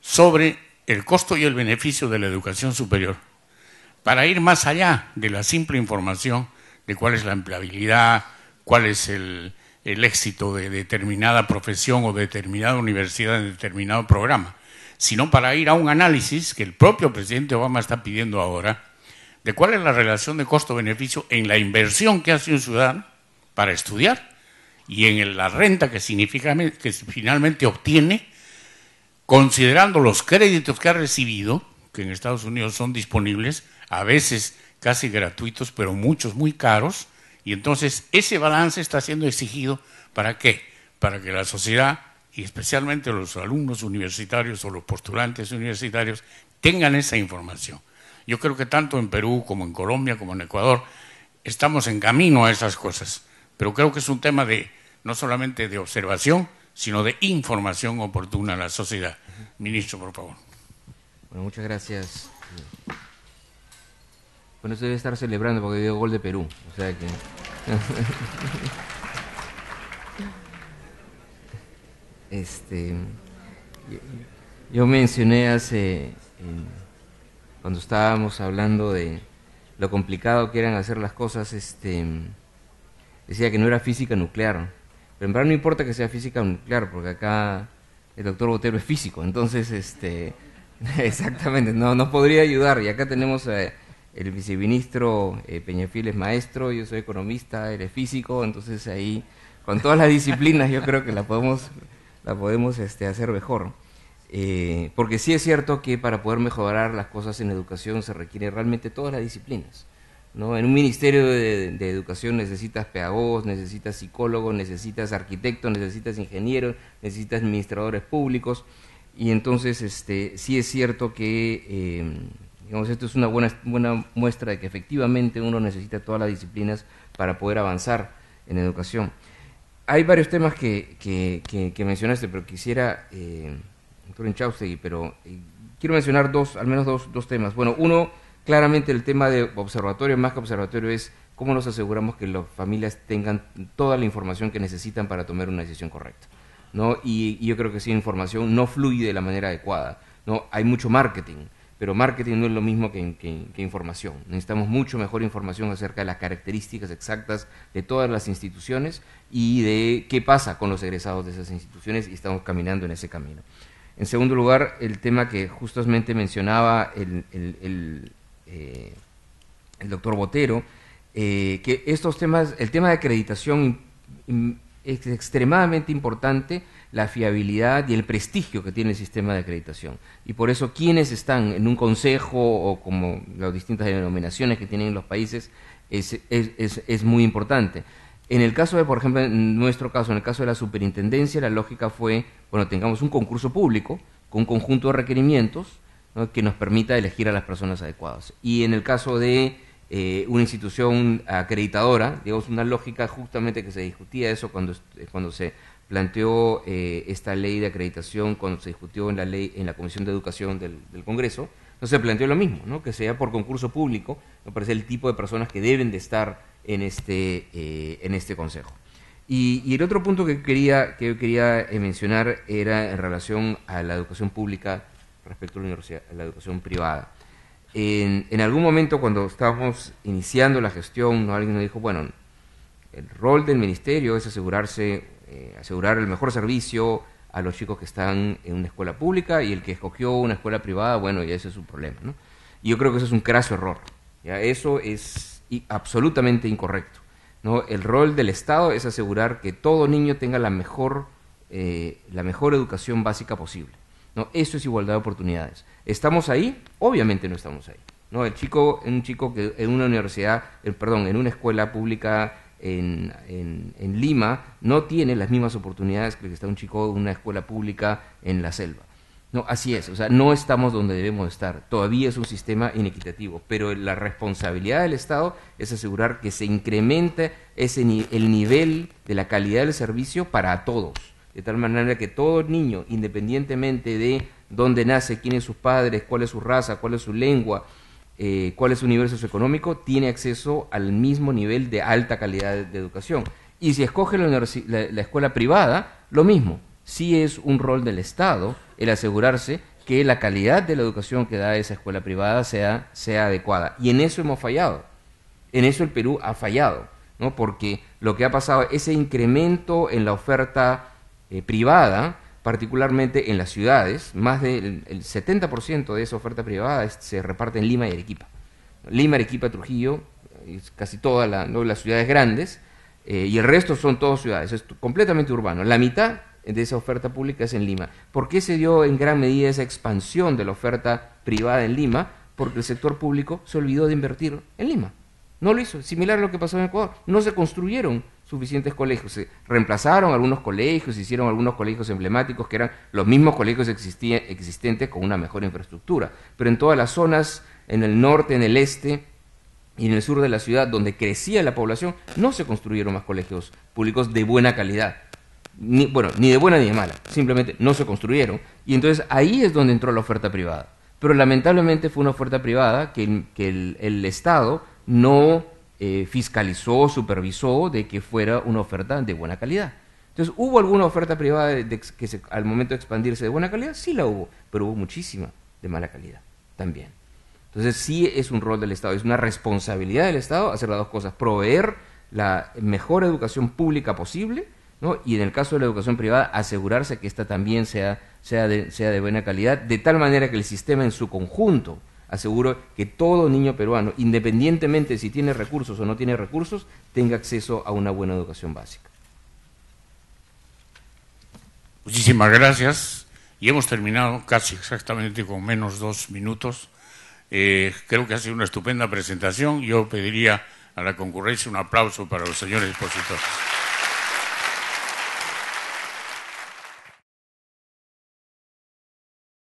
sobre el costo y el beneficio de la educación superior, para ir más allá de la simple información de cuál es la empleabilidad, cuál es el, éxito de determinada profesión o determinada universidad en determinado programa, sino para ir a un análisis que el propio presidente Obama está pidiendo ahora, de cuál es la relación de costo-beneficio en la inversión que hace un ciudadano para estudiar y en la renta que, significa, que finalmente obtiene considerando los créditos que ha recibido, que en Estados Unidos son disponibles, a veces casi gratuitos, pero muchos muy caros, y entonces ese balance está siendo exigido para qué? Para que la sociedad y especialmente los alumnos universitarios o los postulantes universitarios tengan esa información. Yo creo que tanto en Perú como en Colombia como en Ecuador estamos en camino a esas cosas, pero creo que es un tema de no solamente de observación, sino de información oportuna a la sociedad. Ministro, por favor. Bueno, muchas gracias. Bueno, se debe estar celebrando porque dio gol de Perú. O sea que. *laughs* este. Yo mencioné hace. cuando estábamos hablando de lo complicado que eran hacer las cosas, este. Decía que no era física nuclear pero en verdad no importa que sea física nuclear, porque acá el doctor Botero es físico, entonces, este, *laughs* exactamente, no, no podría ayudar. Y acá tenemos eh, el viceministro eh, Peñafil es maestro, yo soy economista, él es físico, entonces ahí, con todas las *laughs* disciplinas, yo creo que la podemos, la podemos este, hacer mejor. Eh, porque sí es cierto que para poder mejorar las cosas en educación se requiere realmente todas las disciplinas. ¿no? En un ministerio de, educación necesitas pedagogos, necesitas psicólogos, necesitas arquitectos, necesitas ingenieros, necesitas administradores públicos. Y entonces este, sí es cierto que eh, digamos, esto es una buena, buena muestra de que efectivamente uno necesita todas las disciplinas para poder avanzar en educación. Hay varios temas que, que, mencionaste, pero quisiera, eh, doctor Inchaustegui, pero eh, quiero mencionar dos, al menos dos, dos temas. Bueno, uno Claramente el tema de observatorio, más que observatorio, es cómo nos aseguramos que las familias tengan toda la información que necesitan para tomar una decisión correcta. ¿no? Y, yo creo que la información no fluye de la manera adecuada. ¿no? Hay mucho marketing, pero marketing no es lo mismo que, información. Necesitamos mucho mejor información acerca de las características exactas de todas las instituciones y de qué pasa con los egresados de esas instituciones y estamos caminando en ese camino. En segundo lugar, el tema que justamente mencionaba el, eh, doctor Botero, eh, que estos temas, el tema de acreditación es extremadamente importante la fiabilidad y el prestigio que tiene el sistema de acreditación. Y por eso quienes están en un consejo o como las distintas denominaciones que tienen los países es, es, es, muy importante. En el caso de, por ejemplo, en nuestro caso, en el caso de la superintendencia, la lógica fue, bueno, tengamos un concurso público con un conjunto de requerimientos que nos permita elegir a las personas adecuadas. Y en el caso de eh, una institución acreditadora, digamos, una lógica justamente que se discutía eso cuando, cuando se planteó eh, esta ley de acreditación cuando se discutió en la ley en la Comisión de Educación del, Congreso, no se planteó lo mismo, ¿no? que sea por concurso público, me parece el tipo de personas que deben de estar en este, eh, en este consejo. Y, el otro punto que quería, que quería eh, mencionar era en relación a la educación pública respecto a la universidad, la educación privada. En, en algún momento cuando estábamos iniciando la gestión, alguien nos dijo, bueno, el rol del ministerio es asegurarse eh, asegurar el mejor servicio a los chicos que están en una escuela pública y el que escogió una escuela privada, bueno, ya ese es su problema. ¿no? Y yo creo que eso es un craso error. ¿ya? Eso es absolutamente incorrecto. ¿no? El rol del Estado es asegurar que todo niño tenga la mejor, eh, la mejor educación básica posible. ¿no? Eso es igualdad de oportunidades. ¿Estamos ahí? Obviamente no estamos ahí. ¿no? El chico, un chico que en una universidad, eh, perdón, en una escuela pública en, en, Lima no tiene las mismas oportunidades que está un chico de una escuela pública en la selva. No, así es, o sea, no estamos donde debemos estar. Todavía es un sistema inequitativo, pero la responsabilidad del Estado es asegurar que se incremente ese, el nivel de la calidad del servicio para todos, de tal manera que todo niño, independientemente de dónde nace, quién es sus padres, cuál es su raza, cuál es su lengua, eh, cuál es su nivel socioeconómico, tiene acceso al mismo nivel de alta calidad de, educación. Y si escoge la, la, escuela privada, lo mismo. Sí es un rol del Estado el asegurarse que la calidad de la educación que da esa escuela privada sea, sea adecuada. Y en eso hemos fallado. En eso el Perú ha fallado, ¿no? porque lo que ha pasado, ese incremento en la oferta eh, privada, particularmente en las ciudades, más del 70% de esa oferta privada se reparte en Lima y Arequipa. Lima, Arequipa, Trujillo, casi todas las ciudades grandes, eh, y el resto son todas ciudades, es completamente urbano. La mitad de esa oferta pública es en Lima. ¿Por qué se dio en gran medida esa expansión de la oferta privada en Lima? Porque el sector público se olvidó de invertir en Lima. No lo hizo, similar a lo que pasó en Ecuador. No se construyeron suficientes colegios. Se reemplazaron algunos colegios, se hicieron algunos colegios emblemáticos que eran los mismos colegios existentes con una mejor infraestructura. Pero en todas las zonas, en el norte, en el este y en el sur de la ciudad, donde crecía la población, no se construyeron más colegios públicos de buena calidad. Ni, bueno, ni de buena ni de mala, simplemente no se construyeron. Y entonces ahí es donde entró la oferta privada. Pero lamentablemente fue una oferta privada que, el Estado no eh, fiscalizó, supervisó de que fuera una oferta de buena calidad. Entonces, ¿hubo alguna oferta privada que se, al momento de expandirse de buena calidad? Sí la hubo, pero hubo muchísima de mala calidad también. Entonces, sí es un rol del Estado, es una responsabilidad del Estado hacer las dos cosas, proveer la mejor educación pública posible, ¿no? y en el caso de la educación privada, asegurarse que esta también sea, sea, sea de buena calidad, de tal manera que el sistema en su conjunto aseguro que todo niño peruano, independientemente si tiene recursos o no tiene recursos, tenga acceso a una buena educación básica. Muchísimas gracias. Y hemos terminado casi exactamente con menos dos minutos. Eh, creo que ha sido una estupenda presentación. Yo pediría a la concurrencia un aplauso para los señores expositores.